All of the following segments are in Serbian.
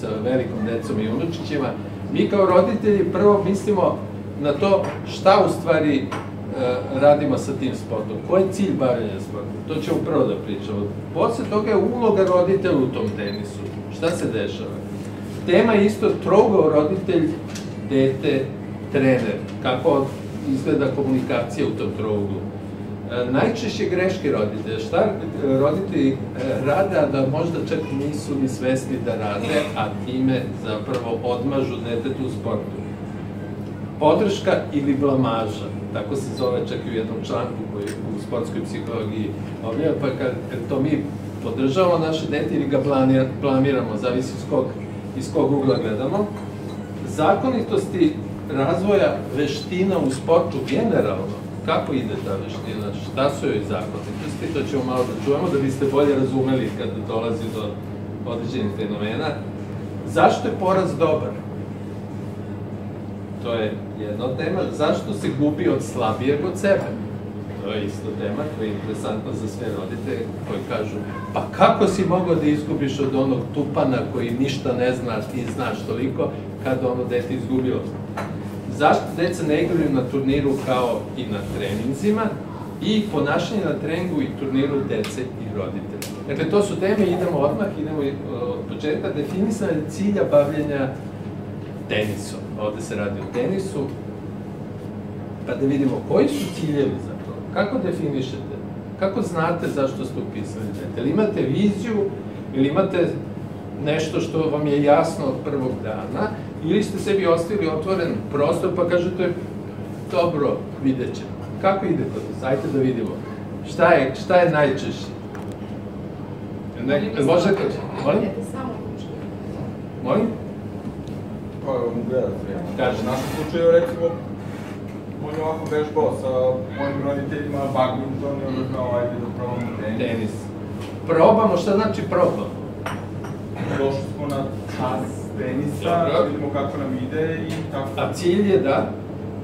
sa velikom decom i unučićima, mi kao roditelji prvo mislimo na to šta u stvari e, radimo sa tim sportom, koji je cilj bavljanja sportom, to ćemo prvo da pričamo. Posle toga je uloga roditelja u tom tenisu, šta se dešava. Tema je isto trougao roditelj, dete, trener, kako izgleda komunikacija u tom trouglu. E, najčešće greške roditelja, šta roditelji e, rade, a da možda čak nisu ni svesni da rade, a time zapravo odmažu detetu u sportu. Podrška ili blamaža, tako se zove čak i u jednom članku koji u sportskoj psihologiji objava, pa kad, to mi podržavamo naše dete ili ga blamiramo, zavisi kog, iz kog ugla gledamo. Zakonitosti razvoja veština u sportu generalno, kako ide ta veština, šta su joj zakonitosti, to ćemo malo da čujemo da biste bolje razumeli kad dolazi do određenih fenomena. Zašto je poraz dobar? To je jedna tema. Zašto se gubi od slabijeg od sebe? To je isto tema koja je interesantna za sve rodite koji kažu pa kako si mogao da izgubiš od onog tupana koji ništa ne zna, ti znaš toliko, kada ono dete izgubilo zašto deca ne igraju na turniru kao i na treninzima i ponašanje na treningu i turniru dece i roditelja. Dakle, to su teme, idemo odmah, idemo od početka, definisanje cilja bavljenja tenisom. Ovde se radi o tenisu, pa da vidimo koji su ciljevi za to, kako definišete, kako znate zašto ste upisali dete, ili imate viziju, ili imate nešto što vam je jasno od prvog dana, ili ste sebi ostavili otvoren prostor pa kažete dobro, vidjet ćemo. Kako ide kod vas? Ajte da vidimo. Šta je, šta je najčešće? Ne, možete, molim? Molim? Pa, gledate, Kaže. U našem slučaju, recimo, on je ovako vežbao sa mojim roditeljima badminton i onda kao, ajde da probamo tenis. Tenis. Probamo, šta znači probamo? Došli smo na čas tenisa, Dobro. vidimo kako nam ide i tako. A cilj je da?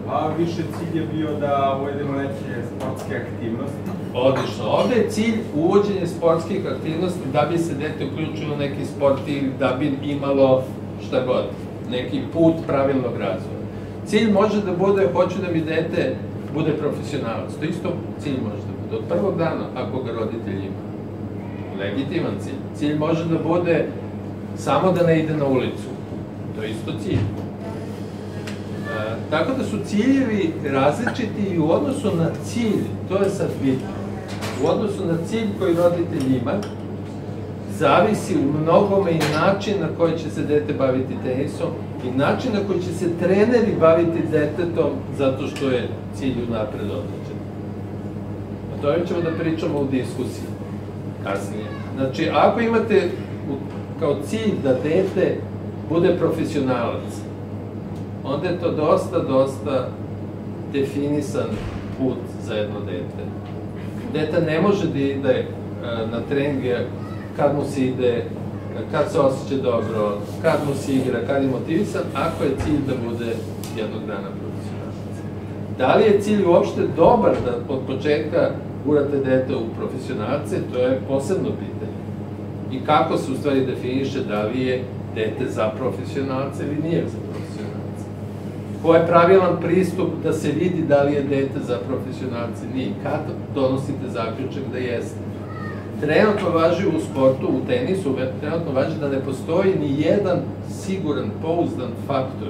A više cilj je bio da uvedemo neke sportske aktivnosti. Odlično. Ovde je cilj uvođenje sportskih aktivnosti da bi se dete uključilo neki sport ili da bi imalo šta god, neki put pravilnog razvoja. Cilj može da bude, hoću da mi dete bude profesionalac. To isto cilj može da bude. Od prvog dana, ako ga roditelj ima. Legitiman cilj. Cilj može da bude samo da ne ide na ulicu. To je isto cilj. E, tako da su ciljevi različiti i u odnosu na cilj, to je sad bitno, u odnosu na cilj koji roditelj ima, zavisi u mnogome i način na koji će se dete baviti tenisom i način na koji će se treneri baviti detetom zato što je cilj unapred određen. O tome ćemo da pričamo u diskusiji kasnije. Znači, ako imate kao cilj da dete bude profesionalac, onda je to dosta, dosta definisan put za jedno dete. Dete ne može da ide e, na treninge kad mu se ide, kad se osjeća dobro, kad mu se igra, kad je motivisan, ako je cilj da bude jednog dana profesionalac. Da li je cilj uopšte dobar da od početka urate dete u profesionalce, to je posebno pitanje i kako se u stvari definiše da li je dete za profesionalce ili nije za profesionalce. Ko je pravilan pristup da se vidi da li je dete za profesionalce, nije. Kad donosite zaključak da jeste? Trenutno važi u sportu, u tenisu, trenutno važi da ne postoji ni jedan siguran, pouzdan faktor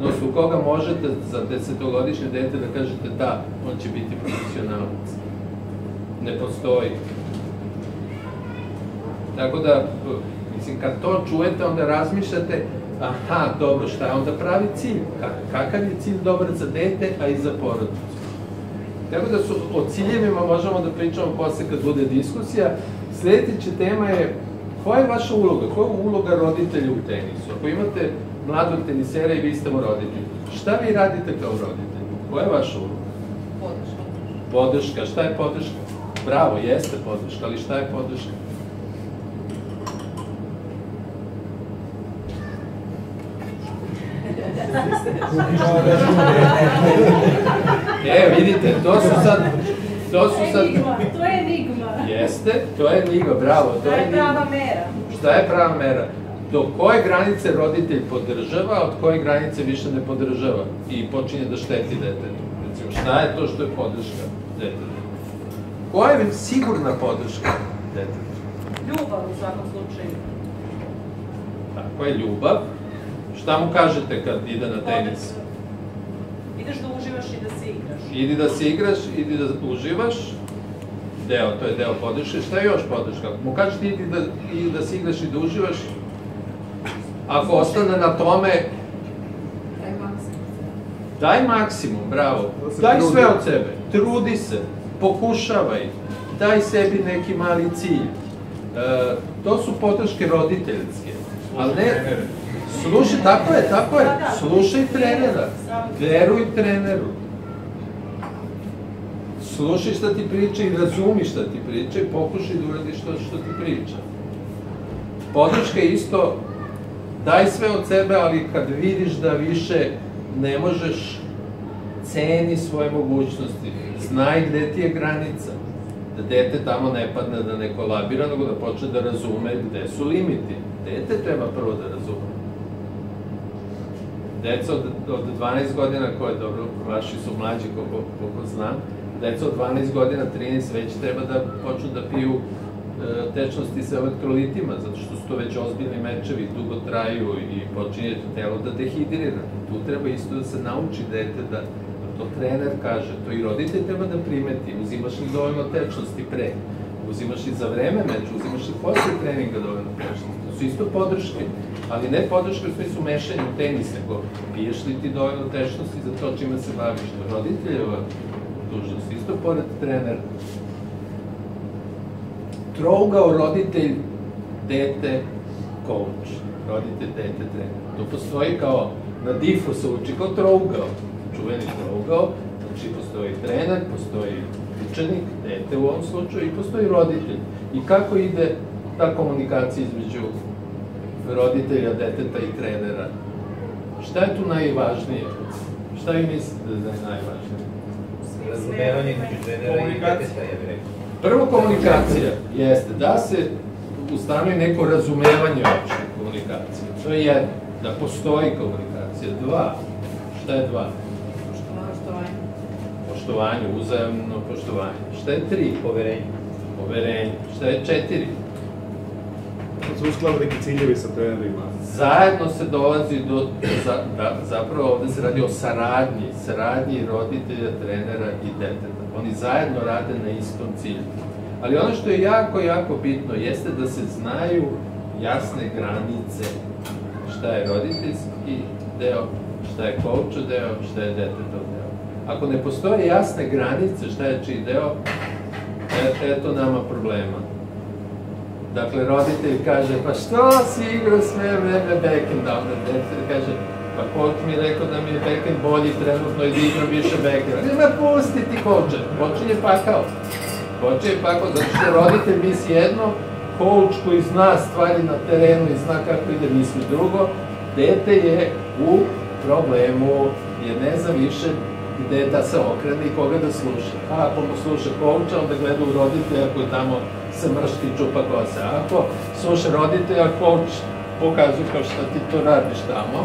na osnovu koga možete za desetogodišnje dete da kažete da, on će biti profesionalac. Ne postoji. Tako da, mislim, kad to čujete, onda razmišljate, aha, dobro, šta je onda pravi cilj? Kakav je cilj dobar za dete, a i za porodicu? Tako da su, o ciljevima možemo da pričamo posle kad bude diskusija. Sljedeća tema je, koja je vaša uloga? Koja je uloga roditelja u tenisu? Ako imate mladog tenisera i vi ste mu roditelji, šta vi radite kao roditelj? Koja je vaša uloga? Podrška. Podrška. Šta je podrška? Bravo, jeste podrška, ali šta je podrška? E, vidite, to su sad... To su sad... Enigma, to je enigma. Jeste, to je enigma, bravo. To je prava mera. Šta je prava mera? do koje granice roditelj podržava, a od koje granice više ne podržava i počinje da šteti detetu. Recimo, šta je to što je podrška detetu? Koja je sigurna podrška detetu? Ljubav u svakom slučaju. Tako je, ljubav. Šta mu kažete kad ide na tenis? Ideš da uživaš i da se igraš. Idi da se igraš, idi da uživaš, deo, to je deo podrške. Šta je još podrška? Ako mu kažeš ti idi da, idi da se igraš i da uživaš, ako ostane na tome, Taj maksimum. daj maksimum, bravo. Da Daj sve od sebe, trudi se, pokušavaj, daj sebi neki mali cilj. E, to su podrške roditeljske, ali ne, slušaj, tako je, tako je, slušaj trenera, veruj treneru. Slušaj šta ti priča i razumi šta ti priča i pokušaj da uradiš to što ti priča. Podrška je isto, daj sve od sebe, ali kad vidiš da više ne možeš, ceni svoje mogućnosti. Znaj gde ti je granica. Da dete tamo ne padne, da ne kolabira, nego da počne da razume gde su limiti. Dete treba prvo da razume. Deca od, od 12 godina, koje dobro, vaši su mlađi koliko, koliko znam, deca od 12 godina, 13 već treba da počnu da piju e, tečnosti sa elektrolitima, zato što su to već ozbiljni mečevi, dugo traju i počinje telo da dehidrira. Tu treba isto da se nauči dete da to trener kaže, to i roditelj treba da primeti, uzimaš li dovoljno tečnosti pre, uzimaš i za vreme meča, uzimaš i posle treninga dovoljno tečnosti. To su isto podrške, ali ne podrške u smislu mešanja tenis, nego piješ li ti dovoljno tečnosti za to čime se baviš. To je roditeljeva dužnost, isto pored trenera. Trougao roditelj, dete, coach. Roditelj, dete, trener. To postoji kao, na difu se uči kao trougao, čuveni trougao, znači postoji trener, postoji učenik, dete u ovom slučaju, i postoji roditelj. I kako ide ta komunikacija između roditelja, deteta i trenera? Šta je tu najvažnije? Šta vi mislite da je najvažnije? Razumevanje između trenera i deteta, ja bih rekao. Prvo komunikacija jeste da se ustanovi neko razumevanje opšte komunikacije. To je jedno, da postoji komunikacija. Dva, šta je dva? Poštovanje. Poštovanje, uzajamno poštovanje. Šta je tri? Poverenje. Poverenje. Šta je četiri? Su usklali neki ciljevi sa trenerima. Zajedno se dolazi do, za, da, zapravo ovde se radi o saradnji, saradnji roditelja, trenera i deteta. Oni zajedno rade na istom cilju. Ali ono što je jako, jako bitno jeste da se znaju jasne granice šta je roditeljski deo, šta je coachov deo, šta je detetov deo. Ako ne postoje jasne granice šta je čiji deo, e, eto nama problema. Dakle, roditelj kaže, pa što si igrao sve vreme backhand, a onda dete kaže, pa coach mi je rekao da mi je backhand bolji trenutno i da igram više backhanda. Nema pusti ti coacha, počinje pakao. Počinje pakao, zato što roditelj misli jedno, coach koji zna stvari na terenu i zna kako ide misli drugo, dete je u problemu, jer ne zna više gde da se okrene i koga da sluša. A ako mu sluša coacha, onda gleda u roditelja koji tamo se mršti i čupa kose. A ako sluša roditelja, coach pokazuje kao šta ti to radiš tamo.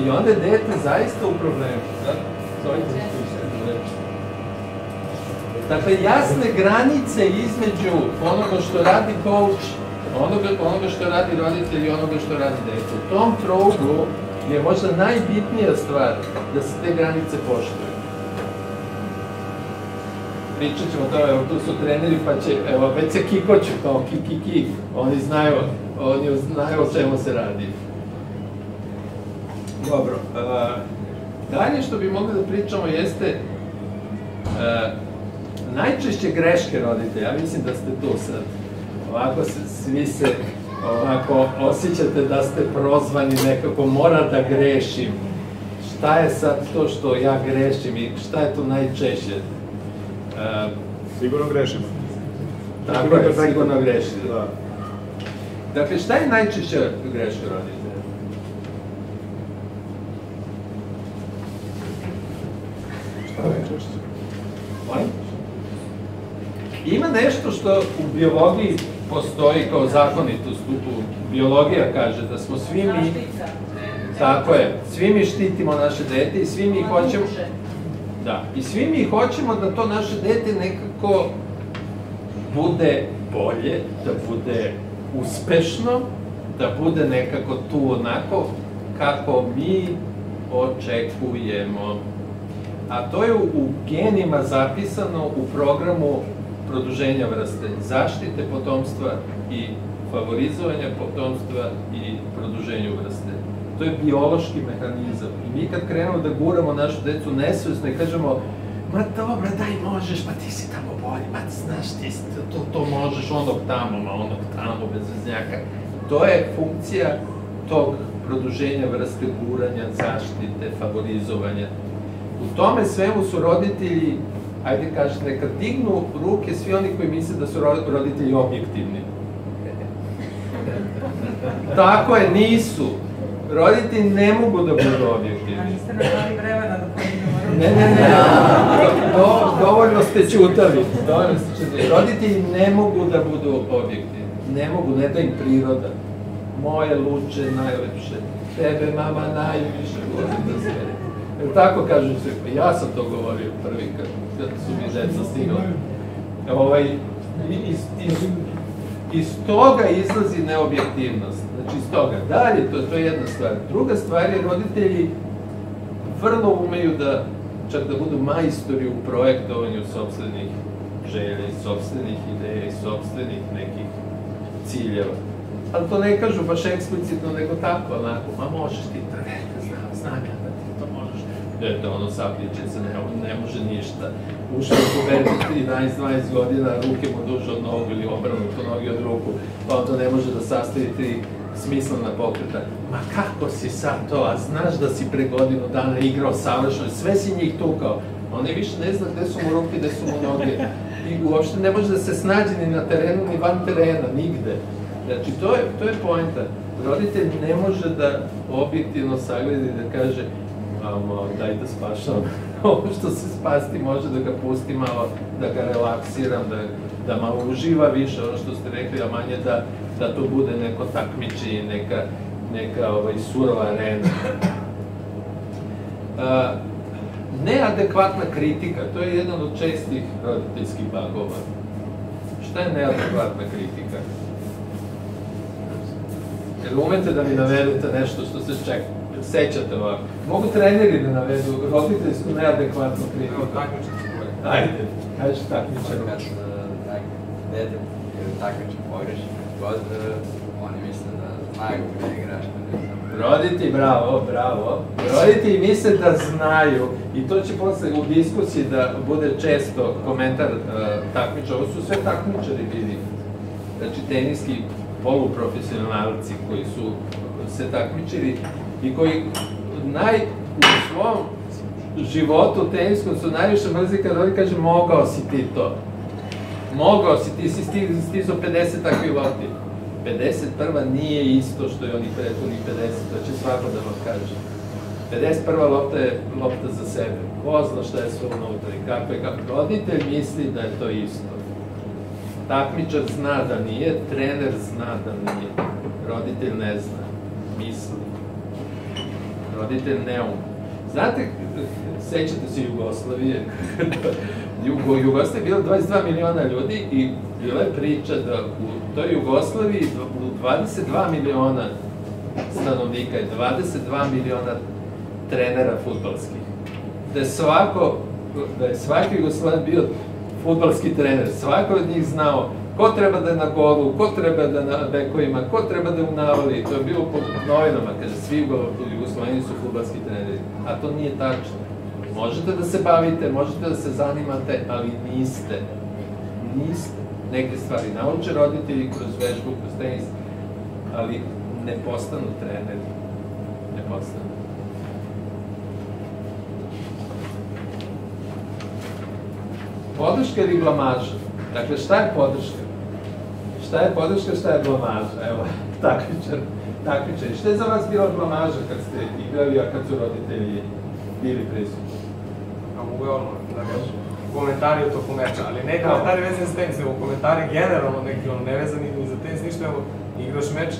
I onda je dete zaista u problemu. Da? Dakle, jasne granice između onoga što radi coach, onoga, onoga što radi roditelj i onoga što radi dete. U tom krugu je možda najbitnija stvar da se te granice poštuju. Pričat ćemo to, evo tu su treneri pa će, evo već se kikoću kao ki ki ki, oni znaju, oni znaju o čemu se radi. Dobro, a, dalje što bi mogli da pričamo jeste a, najčešće greške roditelja, ja mislim da ste tu sad, ovako se, svi se ovako osjećate da ste prozvani nekako, mora da grešim. Šta je sad to što ja grešim i šta je tu najčešće? Uh, Sigurno grešimo. tako je, sigurno greši. Da. Dakle, šta je najčešća greška roditelja? Šta? Molim? Ima nešto što u biologiji postoji kao zakonitost biologija kaže da smo svi mi tako je svi mi štitimo naše dete i svi mi hoćemo. Da i svi mi hoćemo da to naše dete nekako bude bolje da bude uspešno da bude nekako tu onako kako mi očekujemo a to je u, genima zapisano u programu produženja vrste, zaštite potomstva i favorizovanja potomstva i produženju vrste. To je biološki mehanizam. I mi kad krenemo da guramo našu decu nesvesno i kažemo ma dobro, daj možeš, pa ti si tamo bolji, ma znaš ti si- to, to možeš onog tamo, ma onog tamo, bez veznjaka. To je funkcija tog produženja vrste guranja, zaštite, favorizovanja. U tome svemu su roditelji, ajde kažete, neka dignu ruke svi oni koji misle da su ro- roditelji objektivni. Tako je, nisu. Roditelji ne mogu da budu objektivni. A niste nam dali vremena da podignemo Ne, ne, ne. Do, dovoljno ste čutali. Dovoljno ste čutali. Roditelji ne mogu da budu objektivni. Ne mogu, ne da im priroda. Moje luče najlepše. Tebe, mama, najviše volim da sve. Jel tako kažu se? Pa ja sam to govorio prvi kad, kad su mi deca stigla. Ovaj, i- iz, iz, iz toga izlazi neobjektivnost. Znači, iz toga. Dalje, to, to je jedna stvar. Druga stvar je roditelji vrlo umeju da čak da budu majstori u projektovanju sobstvenih želja i sobstvenih ideja i sobstvenih nekih ciljeva. Ali to ne kažu baš eksplicitno, nego tako, onako, ma možeš ti to, ne, znam, znam ja da ti to možeš. Eto, ono, sapljeće se, ne, ne može ništa. Ušao u pubertu 11-12 godina, ruke mu duže od nogu ili obrnuto noge od ruku, pa onda ne može da sastavi tri smislena pokreta. Ma kako si sad to, a znaš da si pre godinu dana igrao savršeno, sve si njih tukao. Oni više ne zna gde su mu ruke, gde su mu noge. I uopšte ne može da se snađe ni na terenu, ni van terena, nigde. Znači, to je, to je poenta. Roditelj ne može da objektivno sagledi da kaže Amo, daj da spašavam. Ovo što se spasti može da ga pusti malo, da ga relaksiram, da, da malo uživa više, ono što ste rekli, a manje da, da to bude neko takmiče i neka, neka ovaj, surova arena. A, neadekvatna kritika, to je jedan od čestih roditeljskih bagova. Šta je neadekvatna kritika? Jer umete da mi navedete nešto što se čeka, sećate ovako. Mogu treneri da navedu roditeljsku neadekvatnu kritiku. Evo, takmičarski bolje. Ajde, kažeš takmičar. Kad uh, tak, dete takmičar pogreši, god uh, oni misle da znaju gde igraš, ne znam. Roditelji, bravo, bravo. Roditelji misle da znaju i to će posle u diskusiji da bude često komentar uh, takmičara. Ovo su sve takmičari bili. Znači, teniski poluprofesionalci koji su se takmičili i koji naj, u svom životu teniskom su najviše mrzi kad oni kaže mogao si ti to. Mogao si, ti si sti- stizao 50 takvih lopti. 51. nije isto što je onih prethodnih 50, to će svako da vam kaže. 51. lopta je lopta za sebe. Ko zna šta je sve unutra i kako je, kako roditelj misli da je to isto. Takmičar zna da nije, trener zna da nije. Roditelj ne zna, misli. Roditelj ne ume. Znate, sećate se Jugoslavije, Jugo, Jugoslavije je bilo 22 miliona ljudi i bila je priča da u toj Jugoslaviji u 22 miliona stanovnika je 22 miliona trenera futbalskih. Da je svako, da je svaki Jugoslavan bio futbalski trener, svako od njih znao ko treba da je na golu, ko treba da na bekovima, ko treba da je u navali. To je bilo po novinama, kada svi Jugo- Jugoslaveni su futbalski treneri. A to nije tačno. Možete da se bavite, možete da se zanimate, ali niste. Niste. Neke stvari nauče roditelji kroz vežbu, kroz tenis, ali ne postanu treneri. Ne postanu. Podrška ili blamaža? Dakle, šta je podrška? Šta je podrška, šta je blamaža? Evo, takmičar, takmičar. Šta je za vas bila blamaža kad ste igrali, a kad su roditelji bili prisutni? A mogu ja ono da kažem? komentari u toku meča, ali ne komentari vezani za tenis, nego komentari generalno neki ono nevezani ni za tenis, ništa, evo, igraš meč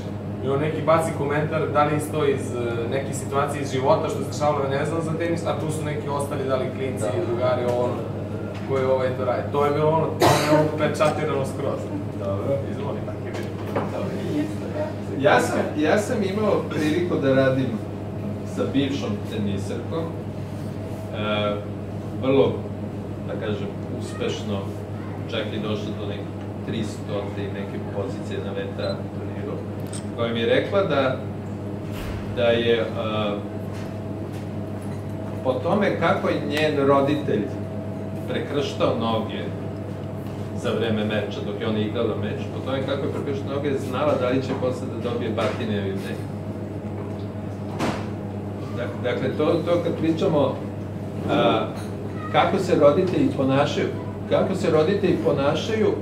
i on neki baci komentar da li isto iz e, neke situacije iz života što se dešavalo vezano za tenis, a tu su neki ostali, da li klinci, drugari, ovo ono, koji ovaj to radi. To je bilo ono, to je ono pečatirano skroz. Dobro, izvoli, tako je bilo. Ja sam, ja sam imao priliku da radim sa bivšom teniserkom. E, vrlo, da kažem, uspešno, čak i došla do nekih 300 i neke pozicije na vetra turniru, koja mi je rekla da, da je a, po tome kako je njen roditelj prekrštao noge za vreme meča, dok je ona igrala meč, po tome kako je prekrštao noge, znala da li će posle da dobije batine ili ne. Dak- Dakle, to, to kad pričamo a, kako se roditelji ponašaju, kako se roditelji ponašaju,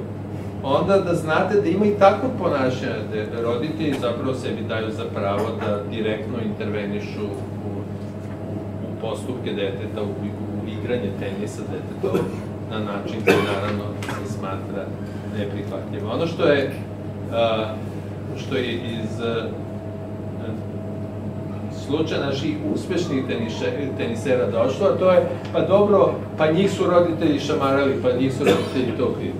onda da znate da ima i takvo ponašanje, da roditelji zapravo sebi daju za pravo da direktno intervenišu u, u postupke deteta, u, u igranje tenisa deteta na način koji naravno se smatra neprihvatljivo. Ono što je, što je iz a, slučaja naših uspešnih tenisera došlo, a to je, pa dobro, pa njih su roditelji šamarali, pa njih su roditelji to krivi.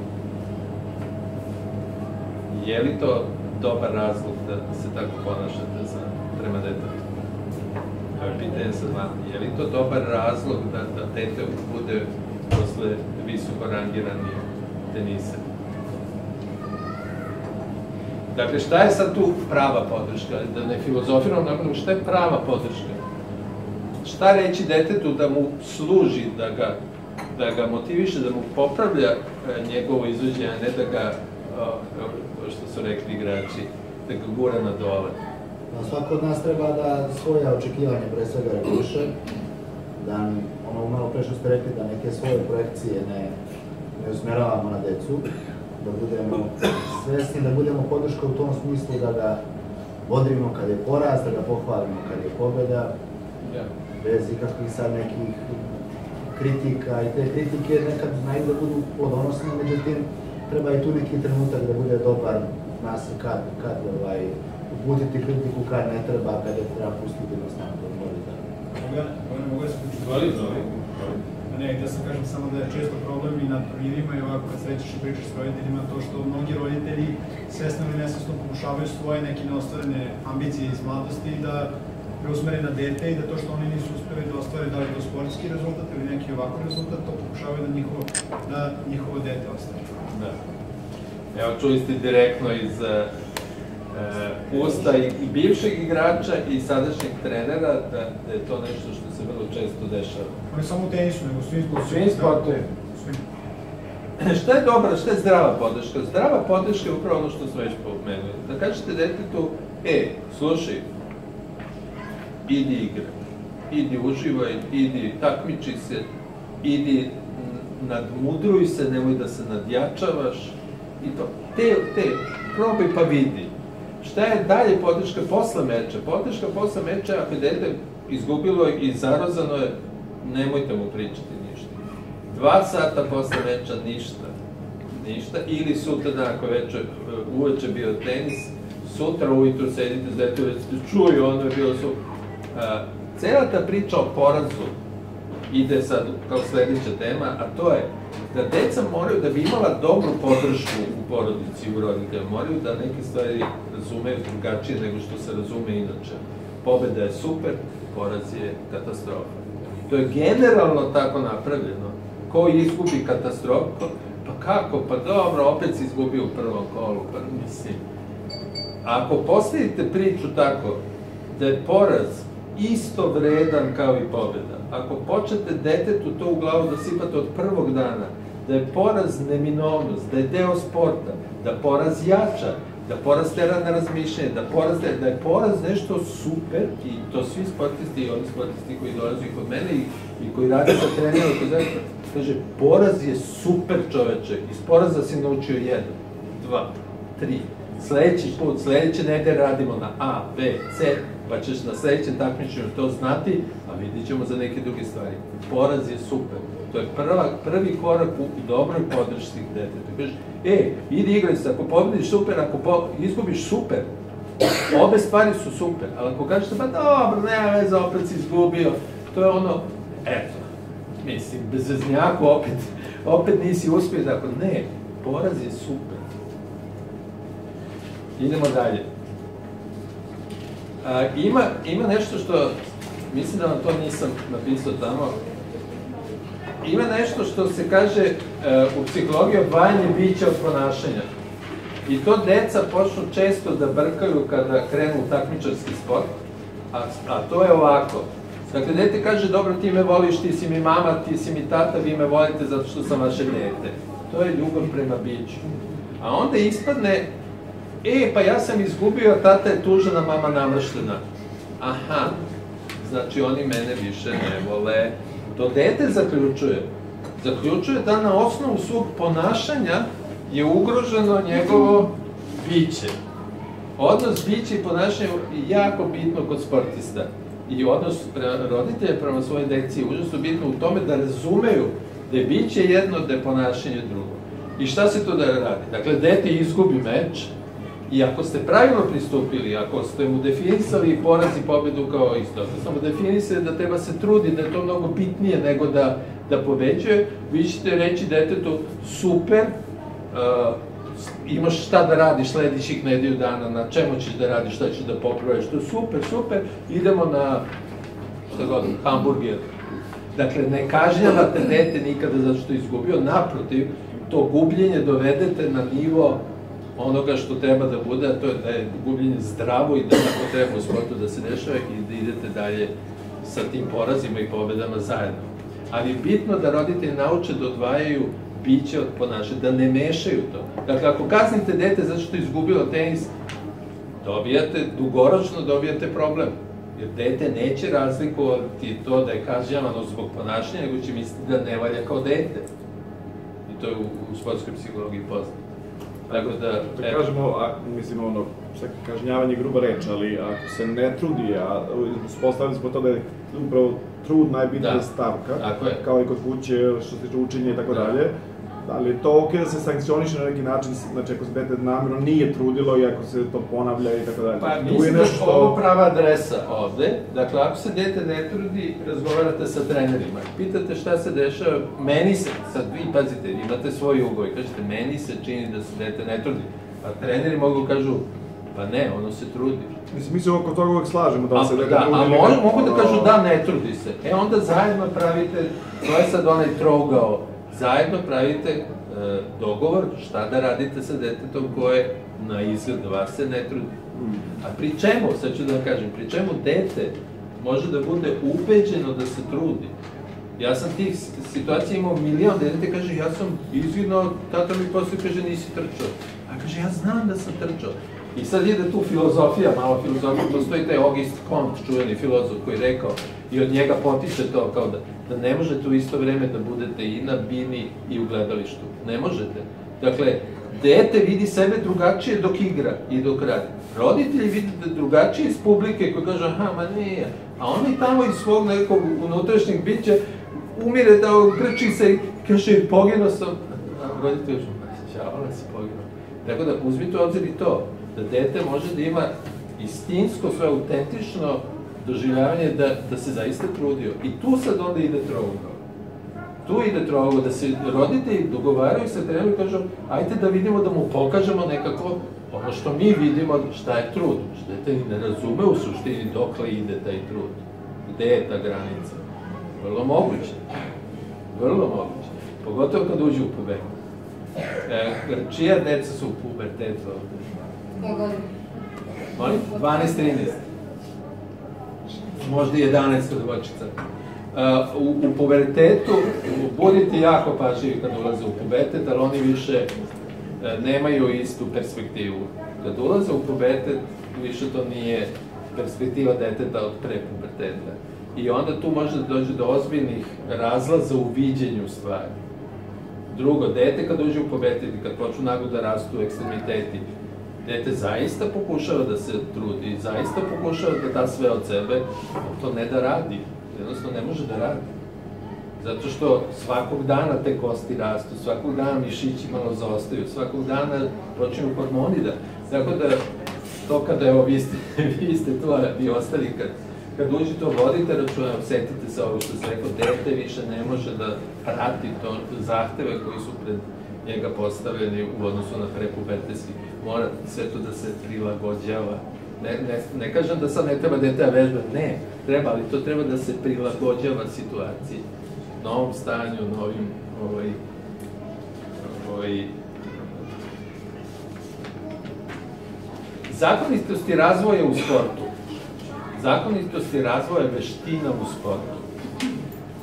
Je li to dobar razlog da se tako ponašate za, prema detetu? To je pitanje sa vama. Je li to dobar razlog da, da dete bude posle visoko rangirani teniser? Dakle, šta je sad tu prava podrška? Da ne filozofiramo, nego šta je prava podrška? Šta reći detetu da mu služi, da ga, da ga motiviše, da mu popravlja e, njegovo izvođenje, a ne da ga, o, što su rekli igrači, da ga gura na dole? Da svako od nas treba da svoja očekivanja pre svega reguliše, da ono malo pre što ste rekli, da neke svoje projekcije ne, ne usmeravamo na decu, da budemo svesni, da budemo podrška u tom smislu da ga bodrimo kad je poraz, da ga pohvalimo kad je pobeda, Ja. bez ikakvih sad nekih kritika i te kritike nekad znaju da budu plodonosne, međutim treba i tu neki trenutak da bude dobar nas kad, kad ovaj, uputiti kritiku, kad ne treba, kad je treba pustiti na stranu da mora da Mogu ja, se Izvoli, izvoli. Pa Ne, da sam kažem samo da je često problem i na turnirima i ovako kad srećeš i pričaš s roditeljima to što mnogi roditelji svesno ili nesvesno pokušavaju svoje neke neostvarene ambicije iz mladosti da preusmere na dete i da to što oni nisu uspeli da ostvare da li to sportski rezultat ili neki ovako rezultat, to pokušavaju da njihovo, da njihovo dete ostvari. Da. Evo, čuli ste direktno iz usta i, i bivšeg igrača i sadašnjeg trenera da, da je to nešto što se vrlo često dešava. Ne samo u tenisu, nego u svim sportovima. svim sportovima. U svim. Šta je dobra, šta je zdrava podrška? Zdrava podrška je upravo ono što smo već pomenuli. Da kažete detetu, e, slušaj, idi igra, idi uživaj, idi takmiči se, idi nadmudruj se, nemoj da se nadjačavaš i to. Te, te, probaj pa vidi. Šta je dalje podrška posle meča? Podrška posle meča, ako je dete izgubilo i zarozano je, nemojte mu pričati ništa. Dva sata posle meča ništa. Ništa. Ili sutra dan, ako već uveče bio tenis, sutra ujutru sedite s detetom i recite, čuj, ono je bilo su... A, cela ta priča o porazu ide sad kao sledeća tema, a to je da deca moraju, da bi imala dobru podršku u porodici, u roditelju, moraju da neke stvari razumeju drugačije nego što se razume inače. Pobeda je super, poraz je katastrofa. To je generalno tako napravljeno. Ko izgubi katastrofu, pa kako, pa dobro, opet si izgubio u prvom kolu, pa mislim. Ako postavite priču tako, da je poraz isto vredan kao i pobeda, ako počnete detetu to u glavu da sipate od prvog dana, da je poraz neminovnost, da je deo sporta, da poraz jača, da poraz tera na razmišljanje, da, poraz, da je poraz nešto super i to svi sportisti i oni sportisti koji dolaze i kod mene i, i koji rade sa trenerom, koji zaista, kaže, poraz je super čoveče, iz poraza si naučio jedan, dva, tri, sledeći put, sledeće nedelje radimo na A, B, C, pa ćeš na sledećem takmičenju to znati, a vidit ćemo za neke druge stvari. Poraz je super. To je prva, prvi korak u dobroj podršci detetu. Kažeš, e, idi igraj se, ako pobediš super, ako po, izgubiš super. Obe stvari su super, ali ako kažete, pa dobro, nema veze, opet si izgubio, to je ono, eto, mislim, bez veznjaku opet, opet nisi uspio, dakle, ne, poraz je super. Idemo dalje. Ima, ima nešto što, mislim da vam to nisam napisao tamo, ima nešto što se kaže e, u psihologiji odvajanje bića od ponašanja. I to deca počnu često da brkaju kada krenu u takmičarski sport, a, a to je ovako. Dakle, dete kaže, dobro, ti me voliš, ti si mi mama, ti si mi tata, vi me volite zato što sam vaše dete. To je ljubav prema biću. A onda ispadne, e, pa ja sam izgubio, tata je tužena, mama namrštena. Aha, znači oni mene više ne vole. To dete zaključuje. Zaključuje da na osnovu svog ponašanja je ugroženo njegovo biće. Odnos biće i ponašanja je jako bitno kod sportista. I odnos roditelja prema svojoj deci je užasno bitno u tome da razumeju da je biće jedno, da je ponašanje drugo. I šta se to da radi? Dakle, dete izgubi meč, I ako ste pravilno pristupili, ako ste mu definisali poraz i pobedu kao isto, ako ste definisali da treba se trudi, da je to mnogo bitnije nego da, da pobeđuje, vi ćete reći detetu super, uh, imaš šta da radiš sledećih nedelju dana, na čemu ćeš da radiš, šta ćeš da popraviš, to je super, super, idemo na, šta god, hamburger. Dakle, ne kažnjavate dete nikada zato što je izgubio, naprotiv, to gubljenje dovedete na nivo onoga što treba da bude, a to je da je gubljenje zdravo i da tako treba u sportu da se dešava i da idete dalje sa tim porazima i pobedama zajedno. Ali je bitno da roditelji nauče da odvajaju biće od ponašanja, da ne mešaju to. Dakle, ako kaznite dete zato što je izgubilo tenis, dobijate, dugoročno dobijate problem. Jer dete neće razlikovati to da je kažnjavano zbog ponašanja, nego će misliti da ne valja kao dete. I to je u, u sportskoj psihologiji poznato. Tako da, da kažemo, a, mislim, ono, šta kažnjavanje gruba reč, ali ako se ne trudi, a uspostavili smo to da je upravo trud najbitnija da. stavka, Tako je. kao i kod kuće, što se tiče učenja i tako Da. dalje, da li je to okej da se sankcioniše na neki način, znači ako se dete namjerno nije trudilo i ako se to ponavlja i tako dalje. Pa mislim da je nešto- ovo prava adresa ovde. Dakle, ako se dete ne trudi, razgovarate sa trenerima. Pitate šta se dešava, meni se, sad vi pazite, imate svoj ugoj, kažete, meni se čini da se dete ne trudi. Pa treneri mogu kažu, pa ne, ono se trudi. Mislim, mi se oko toga uvek slažemo, da se a, dete da, trudi a mogu, mogu da kažu da ne trudi se. E onda zajedno pravite, to je sad onaj trougao, zajedno pravite e, dogovor šta da radite sa detetom koje na izgled vas se ne trudi. A pri čemu, sad ću da vam kažem, pri čemu dete može da bude ubeđeno da se trudi. Ja sam tih situacija imao milion, dete kaže, ja sam izvidno, tata mi posle kaže, nisi trčao. A kaže, ja znam da sam trčao. I sad ide tu filozofija, malo filozofija, postoji taj August Comte, čuveni filozof koji je rekao, i od njega potiče to, kao da, da ne možete u isto vreme da budete i na bini i u gledalištu. Ne možete. Dakle, dete vidi sebe drugačije dok igra i dok radi. Roditelji vidite drugačije iz publike koji kaže, aha, ma nije. A oni tamo iz svog nekog unutrašnjeg bića umire da krči se i kaže, poginuo sam. A roditelji kažu, ma, čavala si poginuo. Tako da uzmite u obzir i to, da dete može da ima istinsko, sve autentično doživljavanje da, da se zaista trudio. I tu sad onda ide trougao. Tu ide trougao, da se roditelji dogovaraju sa trenerom i kažu, ajte da vidimo da mu pokažemo nekako ono što mi vidimo šta je trud. Što dete ne razume u suštini dokle ide taj trud. Gde je ta granica? Vrlo moguće. Vrlo moguće. Pogotovo kad uđe u pubertet. E, čija deca su u pubertetu ovde? Koje godine? Molim? 12-13. Možda i 11 kod devojčica. Uh, u, u pubertetu budite jako pažljivi kad ulaze u pubertet, ali oni više uh, nemaju istu perspektivu. Kad ulaze u pubertet, više to nije perspektiva deteta od pre puberteta. I onda tu može da dođe do ozbiljnih razlaza u viđenju stvari. Drugo, dete kad uđe u pubertet i kad počnu naglo da rastu ekstremiteti, dete zaista pokušava da se trudi, zaista pokušava da da sve od sebe, to ne da radi, jednostavno ne može da radi. Zato što svakog dana te kosti rastu, svakog dana mišići malo zaostaju, svakog dana počinju hormoni da... Tako da, to kada, evo, vi ste, vi ste tu, a vi ostali, kad, kad uđe to vodite računa, setite se ovo što se rekao, dete više ne može da prati to zahteve koji su pred njega postavljeni u odnosu na prepuberteski. Mora sve to da se prilagođava. Ne, ne, ne kažem da sad ne treba dete da vežba, ne, treba, ali to treba da se prilagođava situaciji, novom stanju, novim, ovaj, ovaj, zakonitosti razvoja u sportu. Zakonitosti razvoja veština u sportu.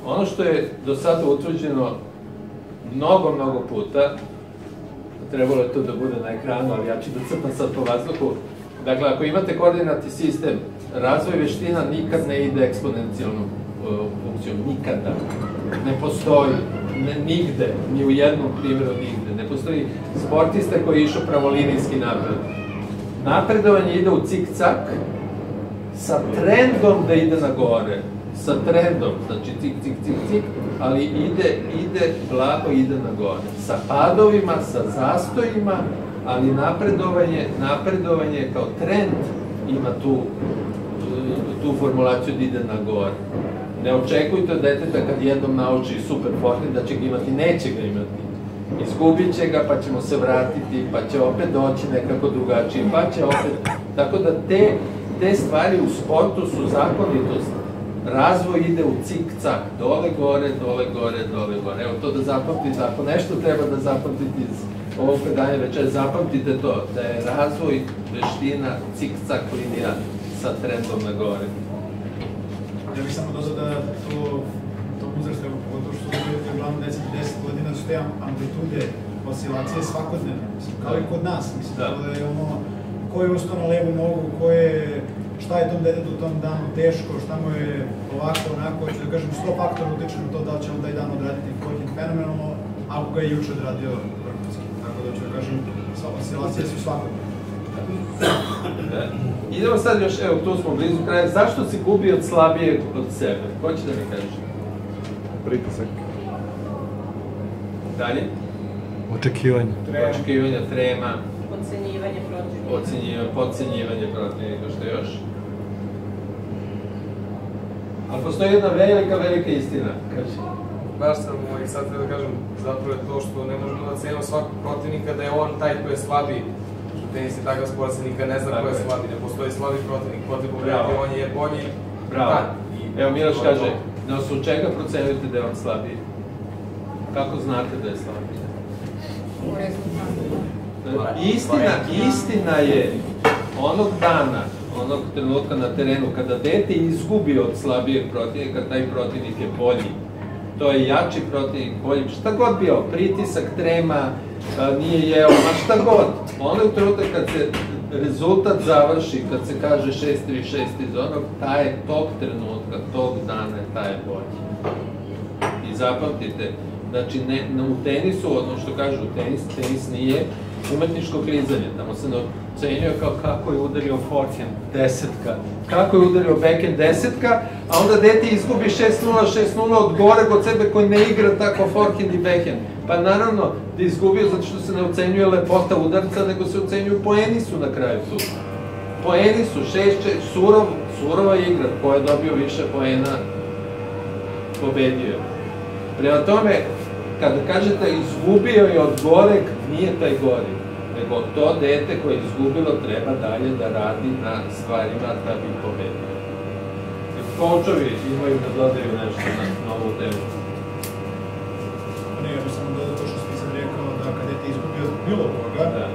Ono što je do sada utvrđeno mnogo, mnogo puta, trebalo je to da bude na ekranu, ali ja ću da crtam sad po vazduhu. Dakle, ako imate koordinati sistem, razvoj veština nikad ne ide eksponencijalnom uh, funkcijom, nikada. Ne postoji, ne, nigde, ni u jednom primjeru nigde. Ne postoji sportista koji je išao pravolinijski napred. Napredovanje ide u cik-cak, sa trendom da ide na gore, sa trendom, znači cik, cik, cik, cik, ali ide, ide, blago ide na gore. Sa padovima, sa zastojima, ali napredovanje, napredovanje kao trend ima tu, tu formulaciju da ide na gore. Ne očekujte od deteta kad jednom nauči super fortnite da će ga imati, neće ga imati. Izgubit će ga, pa ćemo se vratiti, pa će opet doći nekako drugačije, pa će opet... Tako da te, te stvari u sportu su zakonitost. Razvoj ide u cik-cak, dole gore, dole gore, dole gore. Evo to da zapamtite, ako nešto treba da zapamtite iz ovog predanja večer, zapamtite to, da je razvoj veština cik-cak linija sa trendom na gore. Ja bih samo dodao da to u tom uzrastaju, pogotovo što su uglavnom 10-10 godina, su te amplitude oscilacije svakodnevne, kao i kod nas, mislim, da. da je ono, ko je ustao na levu nogu, ko je, šta je tom detetu u tom danu teško, šta mu je ovako, onako, hoću da kažem, sto faktora utiče na to da će on taj dan odraditi forkin fenomenalno, ako ga je juče odradio vrhunski. Tako da ću da kažem, oscilacije su svakodnevne. Idemo sad još, evo, tu smo blizu kraja. Zašto si gubi od slabijeg od sebe? Ko će da mi kaže? Pritisak. Dalje? Očekivanje. Trema. Očekivanja, trema. Ocenjivanje protivnika. Ocenjivanje, podcenjivanje protivnika, što još? Ali postoji jedna velika, velika istina, kaži. Baš sam ovaj, sad da kažem, zapravo je to što ne možemo da cenimo svakog protivnika da je on taj koji je slabi. Tenis je takav sport, se nikad ne zna ko je slabi, ne postoji slabi protivnik, protiv pobediti, on je bolji. Bravo. Da, Evo Miloš kaže, na osnovu čega procenjujete da je on slabiji? Kako znate da je slabiji? U rezultatu. Istina, istina je onog dana, onog trenutka na terenu, kada dete izgubi od slabijeg protivnika, taj protivnik je bolji. To je jači protivnik, bolji, šta god bio, pritisak, trema, nije jeo, ma šta god. Onog trenutka kad se rezultat završi, kad se kaže 6 ili 6 iz onog, taj tog trenutka, tog dana je taj bolji. I zapamtite, znači ne, u tenisu, ono što kažu, tenis, tenis nije umetničko klizanje, tamo se ocenjuje kao kako je udario forehand desetka, kako je udario backhand desetka, a onda dete izgubi 6-0, 6-0 od gore kod sebe koji ne igra tako forehand i backhand. Pa naravno da je izgubio zato što se ne ocenjuje lepota udarca, nego se ocenjuju poeni su na kraju tu. Poeni su, 6 surov, surova igra, ko je dobio više poena, pobedio. Prema tome, kada kažete izgubio je od goreg, nije taj gori, nego to dete koje je izgubilo treba dalje da radi na stvarima da bi pobedio. Kočovi imaju da dodaju nešto na, na ovu temu. Ne, ja bih samo dodao to što ste sad rekao, da kad dete izgubio bilo koga, Da.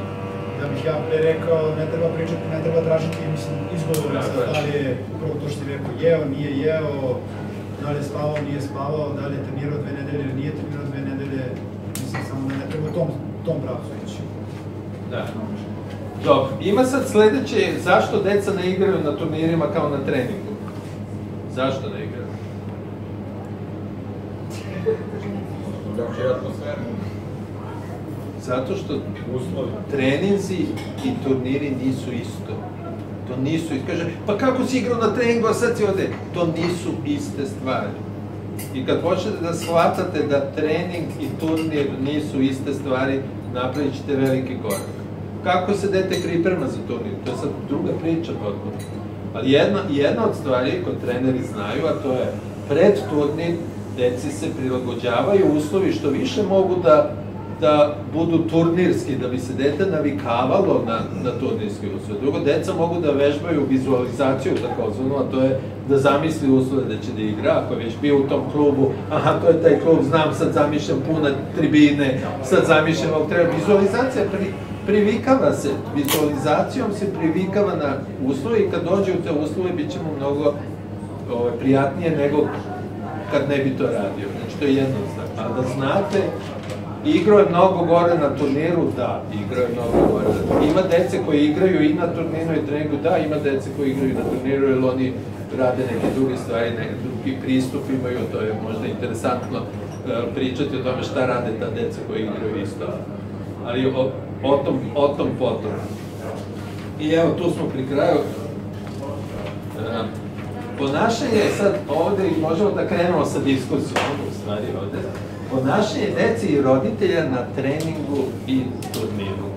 da bih ja pre rekao, ne treba pričati, ne treba tražiti, mislim, izgovore Tako sad, je. da li je upravo to što si rekao, jeo, nije jeo, da li je spavao, nije spavao, da li je trenirao dve nedelje nije trenirao dve nedelje, mislim, samo da ne treba u tom, tom pravcu ići. Da. Dobro, ima sad sledeće, zašto deca ne igraju na turnirima kao na treningu? Zašto ne igraju? Zato što Uslovi. treninzi i turniri nisu isto. To nisu, kaže, pa kako si igrao na treningu, a sad si ovde? To nisu iste stvari. I kad počnete da shvatate da trening i turnir nisu iste stvari, napravit ćete veliki korak. Kako se dete priprema za turnir? To je sad druga priča potpuno. Ali jedna, jedna od stvari koje treneri znaju, a to je pred turnir deci se prilagođavaju uslovi što više mogu da da budu turnirski, da bi se dete navikavalo na, na turnirski uslove. Drugo, deca mogu da vežbaju vizualizaciju takozvanu, a to je da zamisli uslove da će da igra, ako je već bio u tom klubu, aha, to je taj klub, znam, sad zamišljam pune tribine, sad zamišljam ovog treba. Vizualizacija pri, privikava se, vizualizacijom se privikava na uslove i kad dođe u te uslove bit ćemo mnogo ovaj, prijatnije nego kad ne bi to radio. Znači, to je jedno znak. A da znate Igrao je mnogo gore na turniru, da, igrao je mnogo gore. Ima dece koji igraju i na turniru i treningu, da, ima dece koji igraju na turniru, jer oni rade neke druge stvari, neki drugi pristup imaju, to je možda interesantno uh, pričati o tome šta rade ta deca koji igraju isto. Ali o, o tom, o tom potom. I evo, tu smo pri kraju. Uh, ponašanje je sad ovde i možemo da krenemo sa diskusijom, u stvari ovde ponašanje dece i roditelja na treningu i turniru.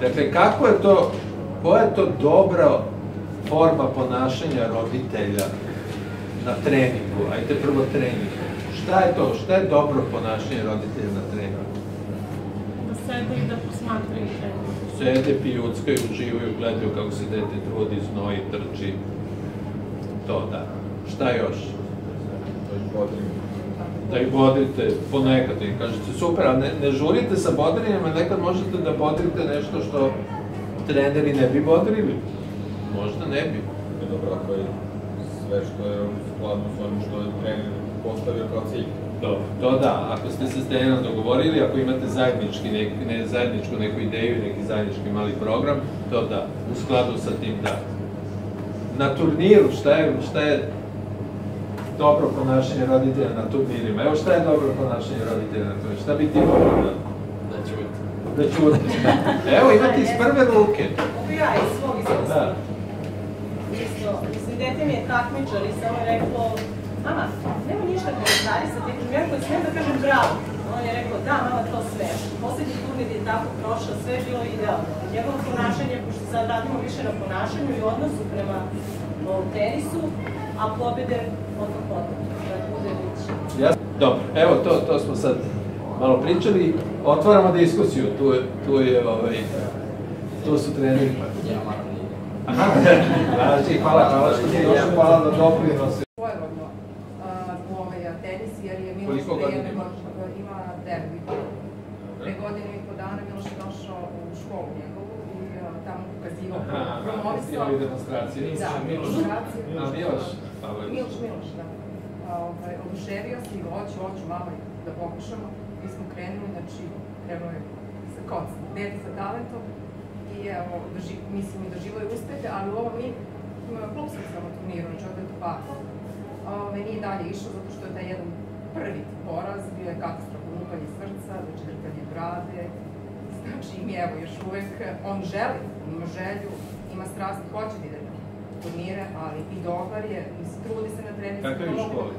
Dakle, kako je to, koja je to dobra forma ponašanja roditelja na treningu? Ajde prvo trening. Šta je to? Šta je dobro ponašanje roditelja na treningu? Da sede i da posmatraju trening. Sede, pijuckaju, uživaju, gledaju kako se dete trudi, znoji, trči. To da. Šta još? To je potrebno da ih bodrite ponekad i kažete super, a ne, ne žurite sa bodrenjama, nekad možete da bodrite nešto što treneri ne bi bodrili. Možda ne bi. Je dobro, ako je sve što je u skladu s onim što je trener postavio kao cilj. Dobro, to da, ako ste se s trenerom dogovorili, ako imate zajednički, nek, ne, zajedničku neku ideju, neki zajednički mali program, to da, u skladu sa tim da. Na turniru, šta je, šta je dobro ponašanje roditelja na turnirima. Evo šta je dobro ponašanje roditelja na turnirima? Šta bi ti mogla da... Da ćute. Da. Evo imate iz prve ruke. Ja iz svog iskustva. Da. Isto, mislim, dete mi je takmičar i samo je rekao, mama, nema ništa komentarisati, ja koji smem da kažem bravo. On je rekao, da, mama, to sve. Poslednji turnir je tako prošao, sve je bilo idealno. Njegovo ponašanje, pošto sad radimo više na ponašanju i odnosu prema tenisu, a pobede Da dobro, evo to, to smo sad malo pričali. Otvaramo diskusiju, tu je, tu je ovaj, tu su treneri. Ja da idem. Aha, znači, hvala, hvala što si došao, hvala na doprinosu. Svojevoljno u ovaj tenis, jer je Miloš prije godina nego ima derbi. Pre godinu i po dana Miloš je došao u školu njegovu i a, tamo pokazivao, promovisao. Imali demonstracije. Da, demonstracije. A, Miloš? Miloš, Miloš, da. A, Ovaj, oduševio se i hoću, hoću malo da pokušamo. Mi smo krenuli, znači, krenuo je sa koc, dete sa talentom i evo, doži, mislim i doživao je uspehe, ali u ovom mi, klubskom samo turniru, znači to bar. Ove, nije dalje išao zato što je taj jedan prvi poraz bio je katastrofa lupanje srca, znači drkanje brade, znači mi evo još uvek, on želi, ima želju, ima strast, hoće da ide turnire, ali i dobar je, mislim, trudi se na treningu. Kakav je u školi?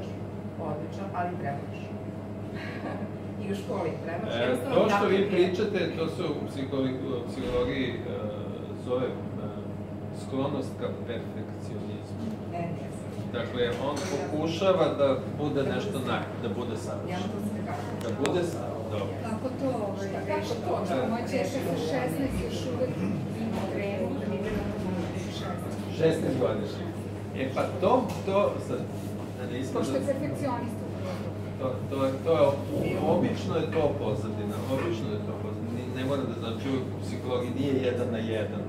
Odličan, ali trebaš. I u školi trebaš. E, to što vi pričate, to se u psihologi, u psihologiji e, zove e, sklonost ka perfekcionizmu. E, jesam. Dakle, on pokušava da bude nešto naj, da bude Ja savršen. to se kažem. Da bude savršen, dobro. Kako to, ovaj, kako to? Da. Moj češće sa 16 još uvek ima trening, da ide na turnir. 16 godišnji. E pa to, to, sad, da ne ispada... Pošto je perfekcionista. To, to, je, to je, obično je to pozadina, obično je to pozadina. Ne mora da znači uvijek u psihologiji nije jedan na jedan.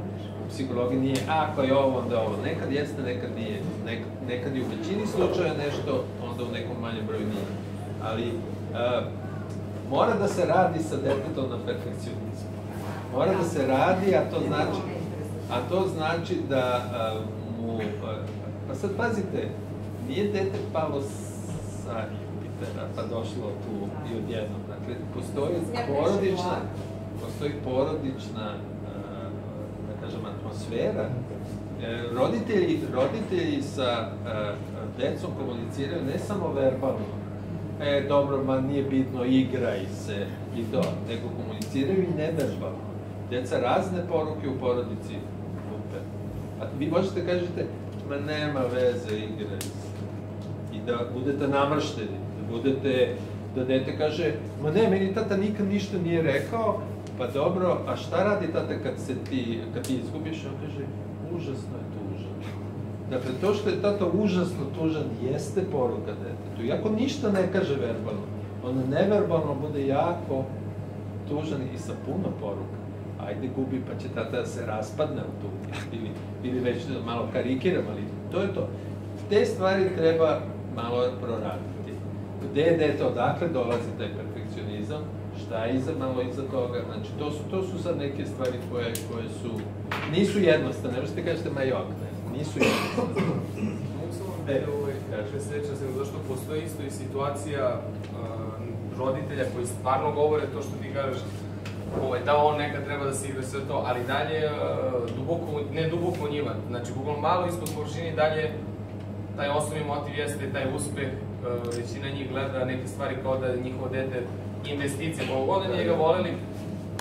U psihologiji nije, ako je ovo, onda ovo. Nekad jeste, nekad nije. Nekad, nekad je u većini slučaja nešto, onda u nekom manjem broju nije. Ali, a, mora da se radi sa detetom na perfekcionizmu. Mora da se radi, a to znači, a to znači da mu, pa sad pazite, nije dete palo sa Jupitera, pa došlo tu i odjednom. Dakle, postoji porodična, postoji porodična, da kažem, atmosfera, e, roditelji, roditelji sa decom komuniciraju ne samo verbalno, e, dobro, ma nije bitno, igraj se i to, nego komuniciraju i neverbalno. Deca razne poruke u porodici. A vi možete kažete, ma nema veze, igraj se. I da budete namršteni, da budete, da dete kaže, ma ne, meni tata nikad ništa nije rekao, pa dobro, a šta radi tata kad se ti, kad ti izgubiš? On kaže, užasno je tužan. Dakle, to što je tata užasno tužan jeste poruka detetu. Iako ništa ne kaže verbalno, on neverbalno bude jako tužan i sa puno poruka. Ajde gubi pa će tata da se raspadne u tugi. Ili, ili već da malo karikiram, ali to je to. Te stvari treba malo proraditi. Gde je dete, odakle dolazi taj perfekcionizam, šta je iza, malo iza toga. Znači, to su, to su sad neke stvari koje, koje su, nisu jednostavne, ne možete kažete ma jok, ne, nisu jednostavne. Mogu samo da kaže, sećam se, zašto postoji isto i situacija uh, roditelja koji stvarno govore to što ti kažeš, ovaj, da on nekad treba da se igra sve to, ali dalje uh, duboko, ne duboko u njima, znači bukvalno malo ispod površine i dalje taj osnovni motiv jeste taj uspeh, uh, većina njih gleda neke stvari kao da njihovo dete investicija, koliko god da njega voleli,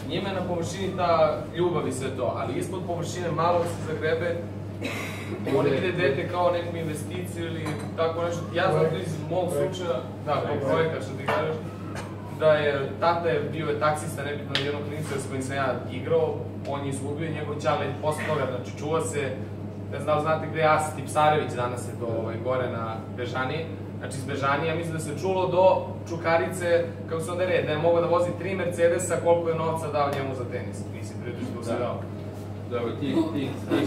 njima je na površini ta ljubav i sve to, ali ispod površine malo se zagrebe Oni vide dete kao neku investiciju ili tako nešto. Ja znam iz mog slučaja, da, kao projekat što ti kažeš, da je, tata je bio je taksista nebitno na jednom klinicu s kojim sam ja igrao, on je izgubio njegov čale posle toga, znači čuva se, ne znam, znate gde je Asti Psarević, danas je to ovaj, gore na Bežani, znači iz Bežani, ja mislim da se čulo do Čukarice, kako se onda red, da je mogao da vozi tri Mercedesa, koliko je novca dao njemu za tenis, nisi prioriš što se dao. Dobro, ti, ti, ti,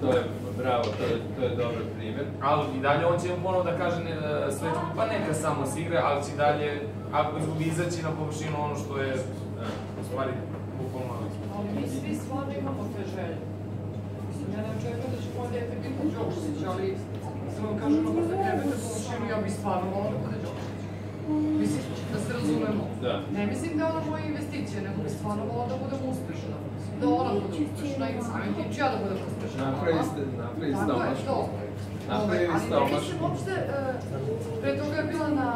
to je, bravo, to je, to je dobar primjer. Ali i dalje on će ponovo da kaže ne, put, pa neka samo se igra, ali će i dalje, ako izgubi, izaći na površinu ono što je, da, u stvari, bukvalno. Ali mi svi stvarno imamo te želje. Mislim, ja ne očekujem da će moje dete biti Đoksić, ali sam vam kažem, ako da krenete površinu, ja bi stvarno volao da bude Đoksić. Mislim, da se razumemo. Da. Ne mislim da je ona moja investicija, nego bi stvarno volao da budem uspešna. Da ona bude uspešna i samim tim ću ja da budem uspešna. Napravili ste, napravili ste Tako je, to. Napravili Ali ste omašku. mislim uopšte, e, pre toga je bila na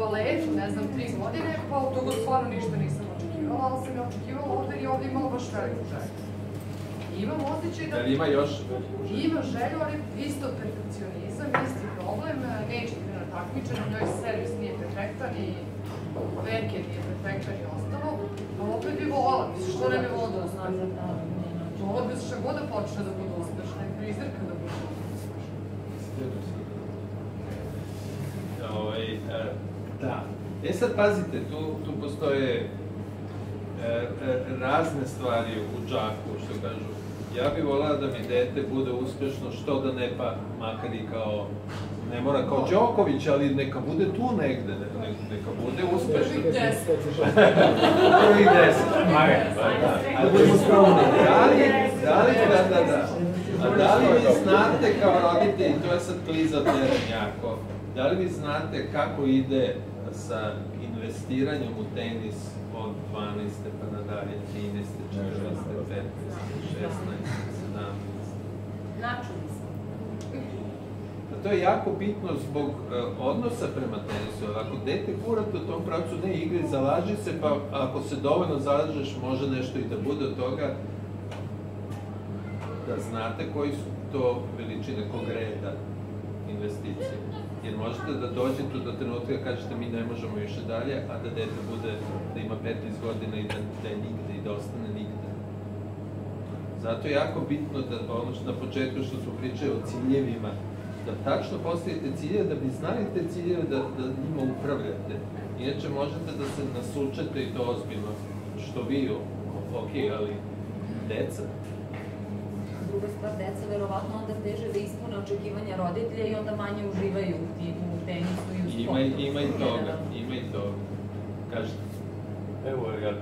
baletu, ne znam, tri godine, pa od toga stvarno ništa nisam očekivala, ali sam je očekivala ovde i ovde imala baš veliku želju. Imam osjećaj da... Da li ima još? Ima želju, ali isto perfekcionizam, isti problem, neće da na takmičenju, njoj servis nije perfektan i veke nije perfektan i ostalo, a opet bi volala, mislim, što ne bi volala da uspešna? Volala bi šta god da počne da bude uspešna i prizirka da bude Ovaj, e, da. E sad pazite, tu, tu postoje e, e, razne stvari u džaku, što kažu. Ja bih volao da mi dete bude uspešno, što da ne pa, makar i kao, ne mora kao Đoković, ali neka bude tu negde, ne, ne, neka bude uspešno. Prvih deset. Prvih deset. Ajde, pa da. A budemo skromni. Da li, da li, da, da, da. A da li vi znate kao roditelji, to je sad kliza teren jako, da li vi znate kako ide sa investiranjem u tenis od 12. pa nadalje, 13. 14. 15. 16. 17. Načuli smo. A to je jako bitno zbog e, odnosa prema tenisu. Ako dete gurate u tom pravcu, ne igri, zalaži se, pa ako se dovoljno zalažeš, može nešto i da bude od toga da znate koji su to veličine kog reda investicije. Jer možete da dođete do trenutka da kažete mi ne možemo više dalje, a da dete bude, da ima 15 godina i da, da je nigde i da ostane nigde. Zato je jako bitno da ono što na početku što su pričali o ciljevima, da tačno postavite ciljeve, da bi znali te ciljeve, da, da njima upravljate. Inače možete da se nasučete i to ozbiljno, što vi, ok, ali deca, Druga stvar, deca verovatno onda teže da ispune očekivanja roditelja i onda manje uživaju u, ti, u tenisu i u sportu. ima, i- ima i toga, ima i toga. Kažete. Evo ja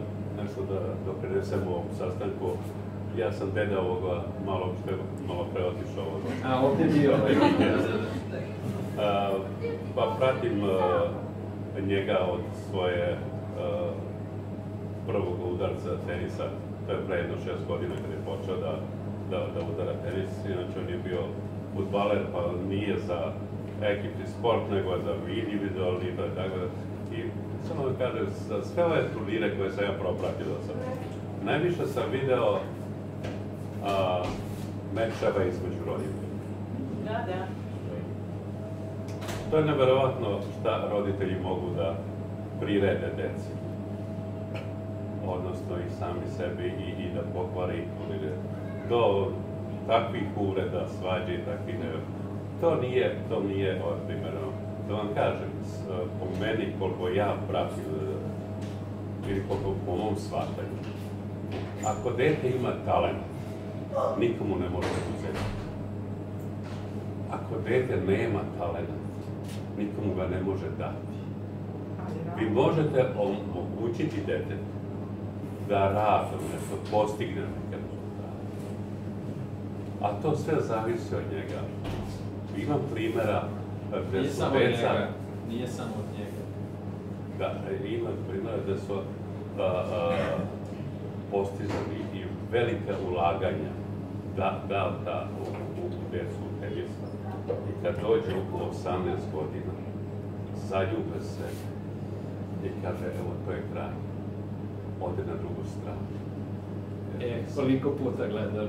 nešto da doprinesem u ovom sastanku. Ja sam deda ovoga malo pre otišao. Ovoga. A, ovdje je bio ovaj. A, pa pratim a, njega od svoje a, prvog udarca tenisa, to je pre jedno šest godina kad je počeo da, da, da udara tenis, inače on je bio futbaler, pa nije za ekipni sport, nego za individualni, je tako da, i samo da kažem, za sve ove turnire koje sam ja propratio do sada, najviše sam video a, mečeva između roditelja. Da, da. To je neverovatno šta roditelji mogu da prirede deci. Odnosno i sami sebi i, i da pokvari do takvih uvreda, svađe i takvih ne... To nije, to nije primjerno. Da vam kažem, s- po meni, koliko ja pratim, ili koliko po mom shvatanju, ako dete ima talent, nikomu ne može uzeti. Ako dete nema talent, nikomu ga ne može dati. Vi možete omogućiti detetu da radi nešto, postigne neke rezultate. A to sve zavisi od njega. Imam primjera gde Nije su samo deca... njega. Nije samo od njega. Da, ima primjera gde su a, a, postizani velika ulaganja da, da, da u, u, decu tenisa. I kad dođe u 18 godina, zaljube se i kaže, evo, to je kraj. Ode na drugu stranu. E, koliko puta gledali?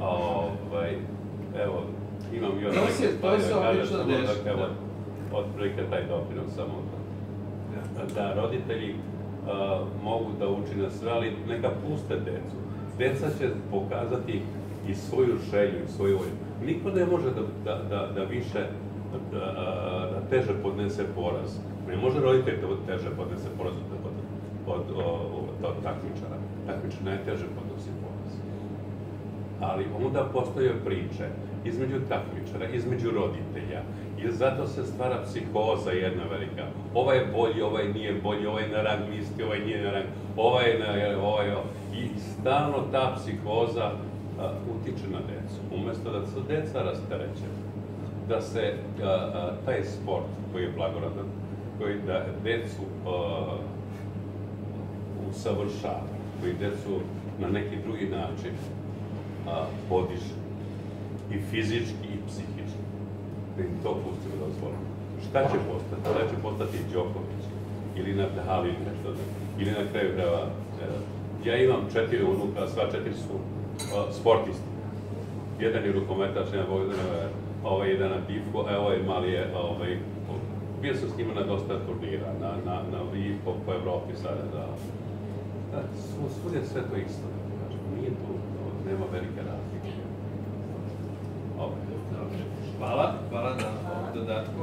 Ovaj, evo, imam još To se- to se da obično samo da, dešava. evo, otprilike taj doprinos samo da, da roditelji a, mogu da učine sve, ali neka puste decu. Deca će pokazati i svoju želju i svoju volju. Niko ne može da, da, da, da više da, da teže podnese poraz. Ne može roditelj da teže podnese poraz od, od, od, od, takmičara. Takmičar najteže podnosi poraz ali onda postoje priče između takmičara, između roditelja i zato se stvara psihoza jedna velika. Ovaj je bolji, ovaj nije bolji, ovaj je na rang listi, ovaj nije na rang, ovaj je na, ovaj i stalno ta psihoza a, utiče na decu. Umesto da se deca rasterećaju, da se a, a, taj sport koji je blagoradan, koji da decu a, usavršava, koji decu na neki drugi način a, podiže. I fizički i psihički. Da im to pustimo da dozvolimo. Šta će postati? Da će postati Đoković? Ili Nadal ili nešto da... Ili na kraju krajeva... e, Ja imam četiri unuka, sva četiri su sportisti. Jedan je rukometač, jedan Bogdanova, ovaj jedan na divku, a ovaj mali je, ovaj, bio sam s njima na dosta turnira, na, na, na, i po, Evropi sada, da, da svu- svud je sve to isto, nije tu, nema velike razlike. Ovaj, dobro. Hvala, hvala na ovom dodatku.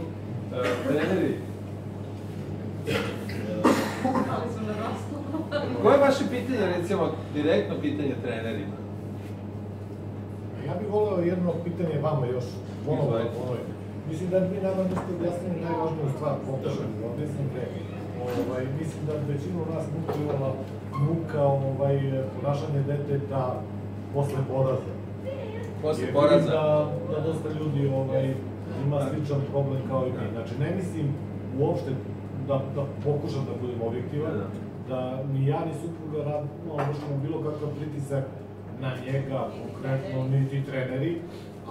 E, treneri, rastu. koje je vaše pitanje, recimo, direktno pitanje trenerima? Ja bih voleo jedno pitanje vama još, ponovo, ovaj, mislim da vi nama niste objasnili najvažniju stvar, pokušali da objasnite, ovaj, mislim da većinu nas muka imala muka ovaj, ponašanje deteta posle poraza. Posle poraza. vidim Da, da dosta ljudi ovaj, ima sličan problem kao i mi. Znači, ne mislim uopšte da, da pokušam da budem objektivan, da ni ja ni supruga rad, no, vršimo bilo kakav pritisak na njega, konkretno, niti treneri,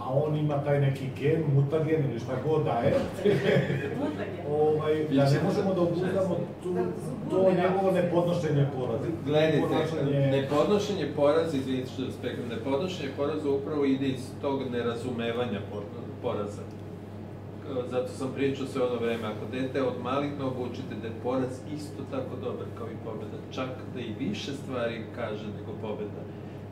a on ima taj neki gen, mutagen ili šta god da je. ovaj, da ne možemo da obuzdamo tu, to njegovo nepodnošenje poraza. Gledajte, Ponašanje- nepodnošenje poraza, izvinite što vas prekam, nepodnošenje poraza upravo ide iz tog nerazumevanja por- poraza. Kao, Zato sam pričao sve ono vreme, ako dete od malih nogu učite da je poraz isto tako dobar kao i pobeda, čak da i više stvari kaže nego pobeda.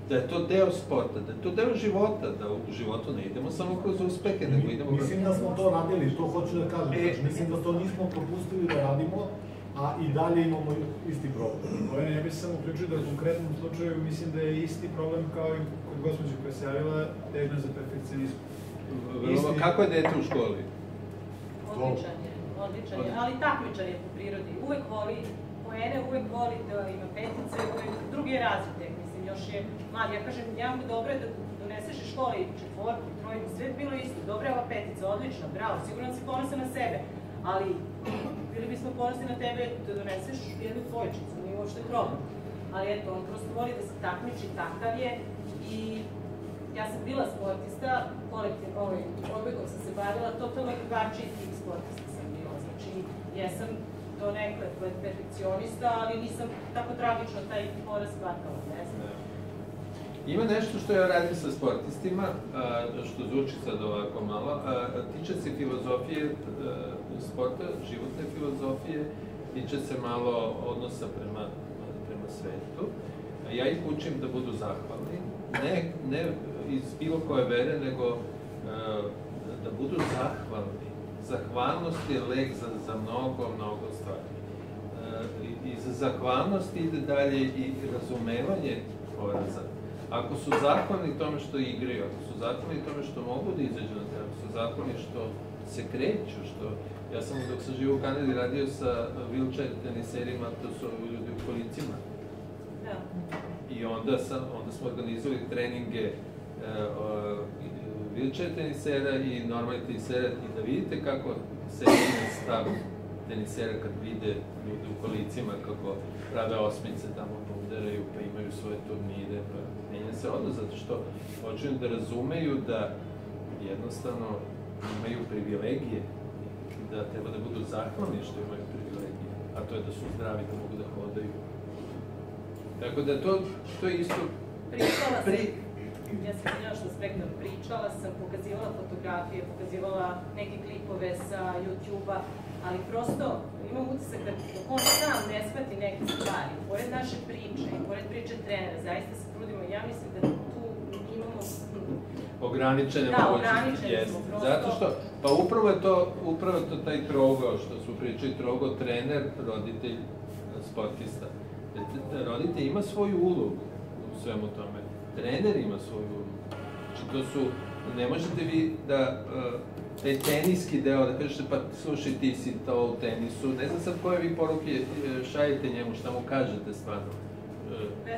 Da je to deo sporta, da je to deo života, da u životu ne idemo samo kroz uspehe, nego idemo. Mislim da smo to radili, to hoću da kažem. Znači, mislim da to nismo propustili da radimo, a i dalje imamo isti problem. Bojana, ja bih se samo uključio da u konkretnom slučaju mislim da je isti problem kao i kod gospođe koja se javila, težnja za perfekcionizam. Vrlo- Kako je dete u školi? Odličan je, odličan je, ali takmičar je po prirodi. Uvek voli poene, uvek voli da ima petice, uvek drugi je razvitek, mislim, još je mali. Ja kažem, jako dobro je da doneseš iz škole i četvorku, trojku, sve bilo isto. Dobra je ova petica, odlično, bravo, sigurno si ponosan na sebe. Ali bili bismo ponosni na tebe da doneseš jednu dvojčicu, nije uopšte problem. Ali eto, on prosto voli da se takmiči, takav je i ja sam bila sportista, kolektiv, ovaj, odbegom sam se bavila, totalno drugačiji tip sportista sam bila, znači jesam do nekad perfekcionista, ali nisam tako tragično taj poraz shvatala, ne znam. Ima nešto što ja radim sa sportistima, što zvuči sad ovako malo, tiče se filozofije a, sporta, životne filozofije, tiče se malo odnosa prema, prema svetu. Ja ih učim da budu zahvalni, ne, ne iz bilo koje vere, nego a, da budu zahvalni. Zahvalnost je lek za, za mnogo, mnogo stvari. I, i za zahvalnost ide dalje i razumevanje poraza ako su zakoni tome što igraju, ako su zakoni tome što mogu da izađu na teren, ako su zakoni što se kreću, što... Ja sam dok sam živo u Kanadi radio sa wheelchair teniserima, to su ljudi u kolicima. Da. I onda, sam, onda smo organizovali treninge uh, wheelchair tenisera i normalni tenisera i da vidite kako se menja stav tenisera kad vide ljudi u kolicima kako prave osmice tamo pa udaraju, pa imaju svoje turnire, pa menja se odnos, zato što počinju da razumeju da jednostavno imaju privilegije, da treba da budu zahvalni što imaju privilegije, a to je da su zdravi, da mogu da hodaju. Tako da to, to je isto... Pričala sam, ja sam izvinjala što spektar, pričala sam, pokazivala fotografije, pokazivala neke klipove sa YouTube-a, ali prosto imam utisak da on sam ne shvati neke stvari, pored naše priče i pored priče trenera, zaista se trudimo, ja mislim da tu imamo ograničene da, mogućnosti. Ograničene smo, prosto. Zato što, pa upravo je to, upravo je to taj trogao što su pričali, trogao trener, roditelj, sportista. Roditelj ima svoju ulogu u svemu tome. Trener ima svoju ulogu. Znači to su, ne možete vi da uh, taj teniski deo, da kažete pa slušaj ti si to u tenisu, ne znam sad koje vi poruke e, šaljete njemu, šta mu kažete stvarno.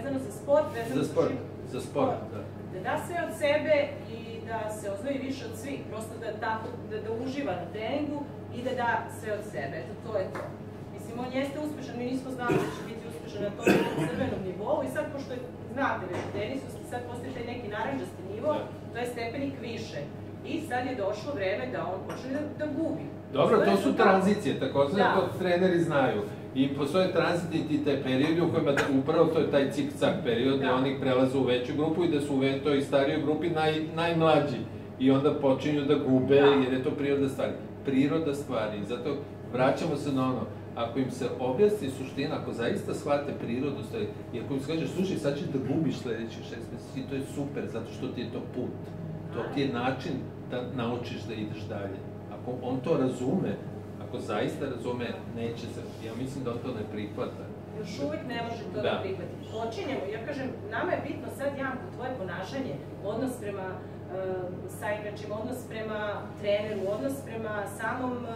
Vezano za sport, vezano za sport. Za sport, da. Da da sve od sebe i da se ozvoji više od svih, prosto da, tako, da, da uživa na treningu i da da sve od sebe, eto to je to. Mislim, on jeste uspešan, mi nismo znali da će biti uspešan na tom crvenom nivou i sad, pošto je, znate već u tenisu, sad postoji taj neki naranđasti nivo, da. to je stepenik više. I sad je došlo vreme da on počne da, da gubi. Dobro, to su tranzicije, takozvane da. to treneri znaju. I postoje tranziti i te periodi u kojima upravo to je taj cik-cak period, da. oni prelaze u veću grupu i da su u toj starijoj grupi naj, najmlađi. I onda počinju da gube, da. jer je to priroda stvari. Priroda stvari, zato vraćamo se na ono, ako im se objasni suština, ako zaista shvate prirodu stvari, i ako im se kaže, slušaj, sad ćeš da gubiš sledećih šest meseci, to je super, zato što ti je to put. To ti je način da naučiš da ideš dalje. Ako on to razume, ako zaista razume, neće se, ja mislim da on to ne prihvata. Još uvijek ne može to da, da prihvati. Počinjemo, ja kažem, nama je bitno sad, Janko, tvoje ponašanje, odnos prema uh, saigračima, odnos prema treneru, odnos prema samom uh,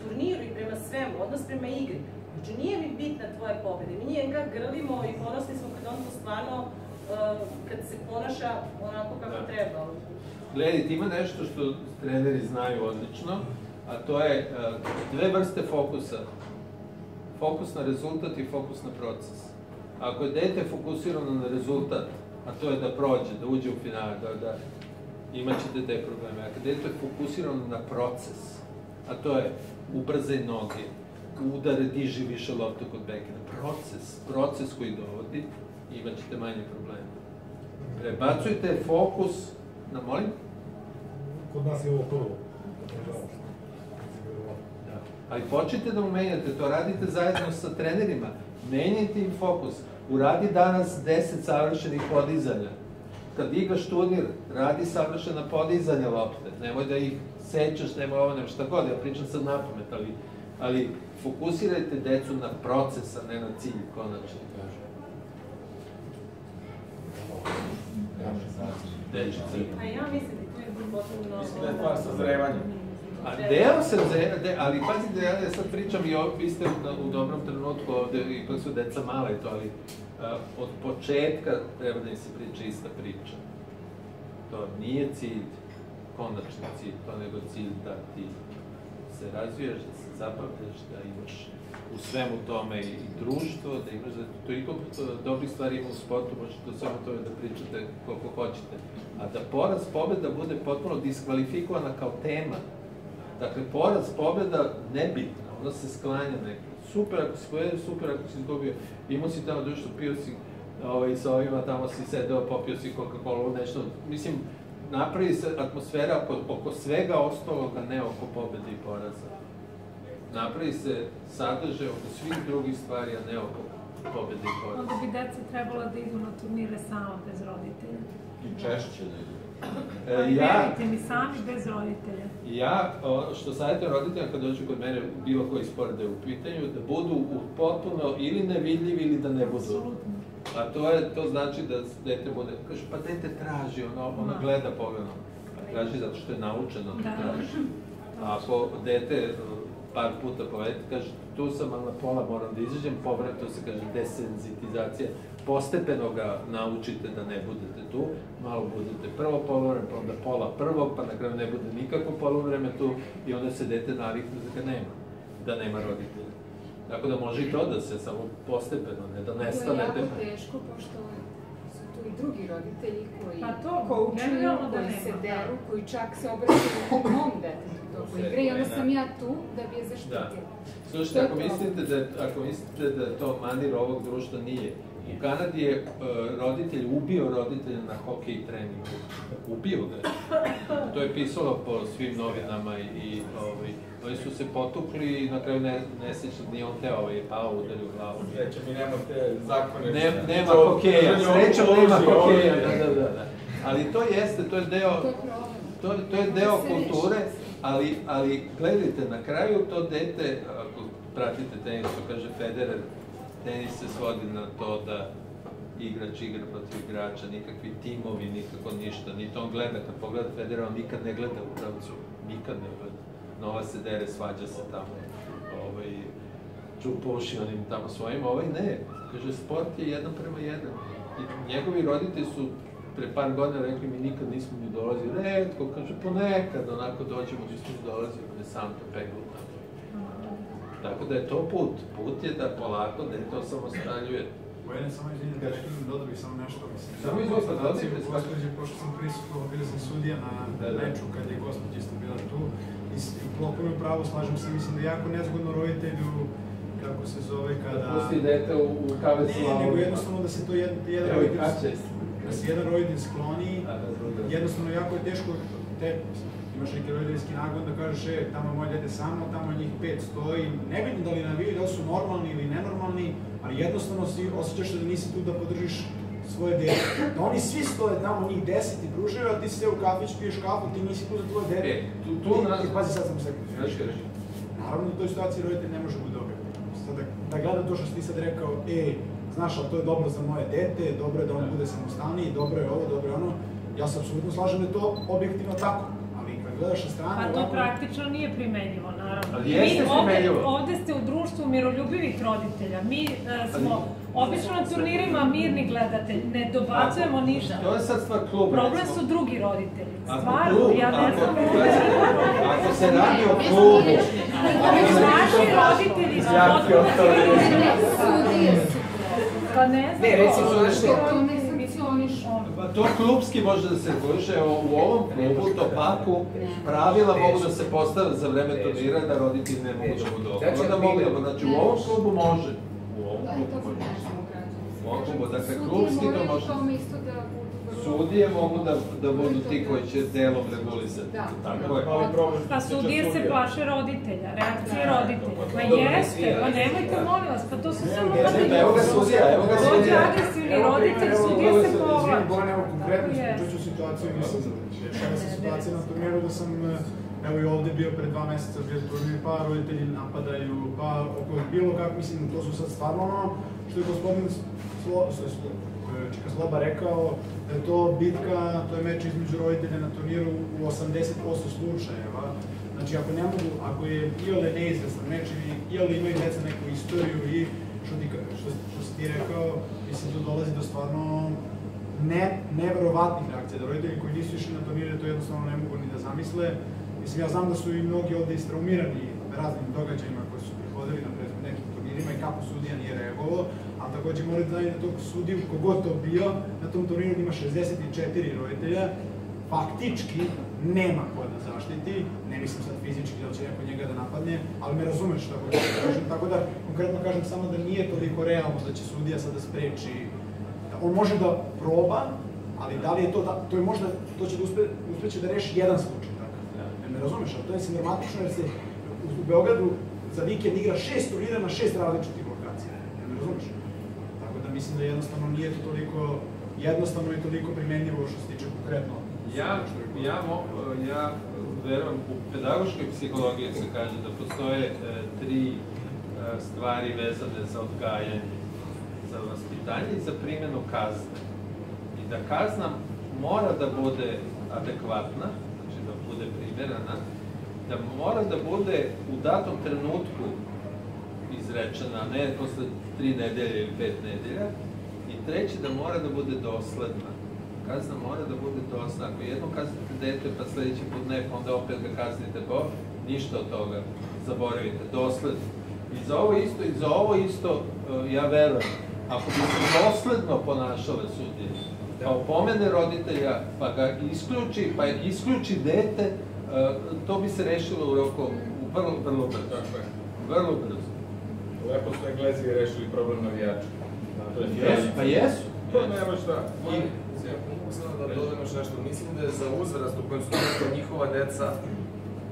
turniru i prema svemu, odnos prema igri. Znači, nije mi bitna tvoja pobeda. Mi njega grlimo i ponosni smo kad on to stvarno, uh, kad se ponaša onako kako da. treba. Gledajte, ima nešto što treneri znaju odlično, a to je e, dve vrste fokusa. Fokus na rezultat i fokus na proces. Ako je dete fokusirano na rezultat, a to je da prođe, da uđe u finale, da, da imaćete te probleme. Ako dete je fokusirano na proces, a to je ubrzaj noge, udare, diži više loptu kod bekena. Proces, proces koji dovodi, imaćete manje probleme. Prebacujte fokus na, molim? kod nas je ovo prvo. Da. Ali počnite da mu menjate, to radite zajedno sa trenerima. Menjajte im fokus. Uradi danas 10 savršenih podizanja. Kad igraš turnir, radi savršena podizanja lopte. Nemoj da ih sećaš, nemoj ovo, nemoj šta god, ja pričam sad na pamet, ali, ali fokusirajte decu na proces, a ne na cilj, konačno. Dečice. A ja mislim potpuno... Mislim da je stvar sazrevanja. Deo se, de, ali pazite, ja sad pričam i ovdje, vi ste u, u dobrom trenutku ovde, ipak su deca male to, ali a, od početka treba da im se priča ista priča. To nije cilj, konačni cilj, to nego cilj da ti se razvijaš, da se zabavljaš, da imaš u svemu tome i društvo, da imaš da toliko dobrih stvari ima u sportu, možete o svemu tome da pričate koliko hoćete. A da poraz pobeda bude potpuno diskvalifikovana kao tema. Dakle, poraz pobeda nebitna, ona se sklanja nekako. Super ako si pojedio, super ako si izgubio. Imao si tamo društvo, pio si ovaj, sa ovima, tamo si sedeo, popio si Coca-Cola, nešto. Mislim, napravi se atmosfera oko, oko svega ostaloga, ne oko pobede i poraza. Napravi se sadržaj oko svih drugih stvari, a ne oko pobede i poraza. Onda bi deca trebala da idu na turnire sama bez roditelja. I češće da idu. E, ja, Verujte mi, sami bez roditelja. ja, što savjetujem roditeljima kad dođu kod mene bilo koji sport da je u pitanju, da budu potpuno ili nevidljivi ili da ne budu. Apsolutno. A to je, to znači da dete bude, kaže, pa dete traži, ono, ono Da. gleda pogledom. Traži zato što je naučeno da Da. traži. A ako dete e, par puta povedete, kaže, tu sam, ali na pola moram da izađem, povrat, to se kaže desenzitizacija, postepeno ga naučite da ne budete tu, malo budete prvo polovreme, pa onda pola prvog, pa na kraju ne bude nikako polovreme tu i onda se dete navikne da ga nema, da nema roditelja. Tako da može i to da se samo postepeno, ne da To je nestane. jako da- teško, pošto su tu i drugi roditelji koji Pa to, koučuju, da koji nema, se da. deru, koji čak se obraćaju mom detetu toku Sve igre i onda sam da. ja tu da bi je Da. zaštitila. Slušajte, To je ako mislite da, ako mislite da je to manir ovog društva, nije. U Kanadi je e, roditelj ubio roditelja na hokej treningu. Ubio ga je. To je pisalo po svim novinama i, i ovaj, oni su se potukli i na kraju ne, nesrećno nije on teo, ovaj, je pao, udario u glavu. Sreća mi nema te zakone. Ne, nema hokeja, što- nema hokeja, da, da, da. Ali to jeste, to je deo, To to, je deo kulture, ali, ali gledajte, na kraju to dete, ako pratite tenis, to kaže Federer, tenis se svodi na to da igrač igra protiv igrača, nikakvi timovi, nikako ništa, niti on gleda, kad pogleda Federer, on nikad ne gleda u pravcu, nikad ne gleda. Nova se dere, svađa se tamo, ovaj, čupa uši onim tamo svojim, ovaj ne, kaže, sport je jedan prema jedan. I njegovi roditelji su pre par godina rekli mi nikad nismo ni dolazili, redko, kaže, ponekad onako dođemo, nismo ni dolazili, ne sam to peglu tamo. Tako da je to put, put je da polako dete osamostaljuje. Vojene, samo izvinite, da rekli dodao bih samo nešto, mislim. Samo izvolite, situaciju dodajte, u gospođe, pošto sam prisutvovao, bio sam sudija na Da, da. meču kad je gospođa isto bila tu. I potpuno pravo slažem se, mislim da je jako nezgodno roditelju, kako se zove, kada... Pusti dete u, u kavec Ne, nego jednostavno da se to jedan, jedan Evo i roditelj, da se jedan roditelj skloni, Da, da, da. jednostavno jako je teško, te, imaš neki roditeljski nagon da kažeš, e, tamo je moje dete samo, tamo njih pet stoji, nebitno da li naviju, da su normalni ili nenormalni, ali jednostavno si osjećaš da nisi tu da podržiš svoje dete. Da oni svi stoje tamo, njih deset i pružaju, a ti si u kafić, piješ kafu, ti nisi tu za tvoje dete. E, tu- tu I- nas- I pazi, sad sam se... Znaš kaži. Naravno, u toj situaciji roditelj ne može biti objektivan. Sada, da gleda to što si ti sad rekao, e, znaš, ali to je dobro za moje dete, dobro je da on bude samostalniji, dobro je ovo, dobro je ono. Ja se apsolutno slažem da je to objektivno tako, gledaš sa strane... Pa to ovako- praktično nije primenjivo, naravno. Ali jeste mi ovde, primenjivo. ovde ste u društvu miroljubivih roditelja. Mi e, smo obično na turnirima mirni gledatelji, ne dobacujemo ništa. To je sad stvar kluba. Problem recimo. su drugi roditelji. Ako Stvarno, klub, ja ne ako- znam Ako se radi o klubu, Naši roditelji su potpuno ostali. Sudije su Pa ne znam. Ne, recimo, šta? To klubski može da se reguliše, evo, u ovom klubu, Topaku, pravila mogu da se postave za vreme turnira da roditelji ne mogu da budu okolo, da mogu da, znači u ovom klubu može. U ovom Da, klubu može. u ovom klubu, dakle, klubski to može. tome isto da budu vrlo- Sudije mogu da, da budu ti koji će delom regulisati. Da. Tako je. Ali problem Pa sudije se plaše roditelja, reakcije roditelja. Pa jeste, pa nemojte molim vas, pa to su samo roditelji. evo ga sudija, evo ga Dođe sudija. agresivni roditelj, sudije se povlače. Izvini, evo konkretno ću situaciju, mislim, dešava se situacija na turniru da sam, evo i ovde bio pre dva meseca, bio turnir, pa roditelji napadaju, pa oko bilo kako, mislim, to su sad stvarno ono što je gospodin Čika Sloba rekao, da je to bitka, to je meč između roditelja na turniru u 80% slučajeva. Znači, ako ne mogu, ako je iole neizvestan meč ili iole imaju deca neku istoriju i što, ti, što, što si ti rekao, mislim, tu dolazi do stvarno ne, neverovatnih reakcija, da roditelji koji nisu išli na turnire to jednostavno ne mogu ni da zamisle. I Mislim, ja znam da su i mnogi ovde istraumirani raznim događajima koji su prihodili na nekim turnirima i kako sudija nije reagovao, ali takođe morate da da tog sudiju, kogod to bio, na tom turniru ima 64 roditelja, faktički nema ko da zaštiti, ne mislim sad fizički da će neko njega da napadne, ali me razumeš šta hoću da kažem, tako da konkretno kažem samo da nije toliko realno da će sudija spreči, da on može da proba, ali da li je to, da, to je možda, to će da uspe, uspeće da reši jedan slučaj, tako. Ne, me razumeš, ali to je sinematično jer se u, Beogradu za vikend igra šest turnira na šest različitih lokacija, me razumeš? Mislim da jednostavno nije to toliko jednostavno i toliko primenljivo što se tiče konkretno Ja, ja, mo, ja verujem, u pedagoškoj psihologiji se kaže da postoje e, tri e, stvari vezane za odgajanje, za vaspitanje i za primjenu kazne. I da kazna mora da bude adekvatna, znači da bude primjerana, da mora da bude u datom trenutku izrečena, ne posle tri nedelje ili pet nedelja, i treće da mora da bude dosledna kazna mora da bude dosta. Ako jednom kaznite dete, pa sledeći put ne, pa onda opet ga kaznite, bo ništa od toga. Zaboravite, dosledno. I za ovo isto, i za ovo isto, uh, ja verujem, ako bi se dosledno ponašale sudije, pa opomene roditelja, pa ga isključi, pa isključi dete, uh, to bi se rešilo u roku, vrlo, vrlo brzo. Vrlo brzo. Lepo su Englezi rešili problem navijača. Jesu, pa jesu. To nema šta. I, samo da dodam još nešto, mislim da je za uzrast u kojem su nekako njihova deca,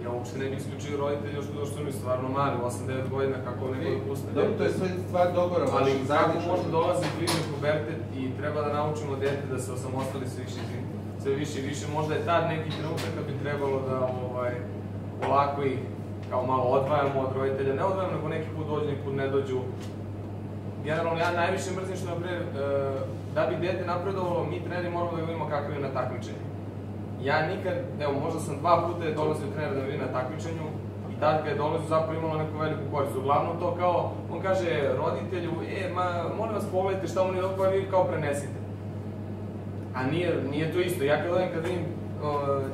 ja uopšte ne bih isključio roditelja što što oni stvarno mali, 8-9 godina, kako ne da puste. Dobro, to je sve stvar dogovora. Ali kako možda dolazi bliže pubertet i treba da naučimo dete da se osamostali sve više, i- sve više i više. Možda je tad neki trenutak kad bi trebalo da ovaj, polako ih kao malo odvajamo od roditelja. Ne odvajamo, nego neki put dođu, neki put ne dođu. Generalno, ja najviše mrzim što, na e, da bi dete napredovalo, mi treneri moramo da vidimo kakav je na takmičenju. Ja nikad, evo, možda sam dva puta je dolazio trener da me vidi na takmičenju i tad kad je dolazio zapravo imalo neku veliku korist. Uglavnom to kao, on kaže roditelju, e, ma, molim vas pogledajte šta pa vi kao prenesite. A nije, nije to isto. Ja kad odem kad vidim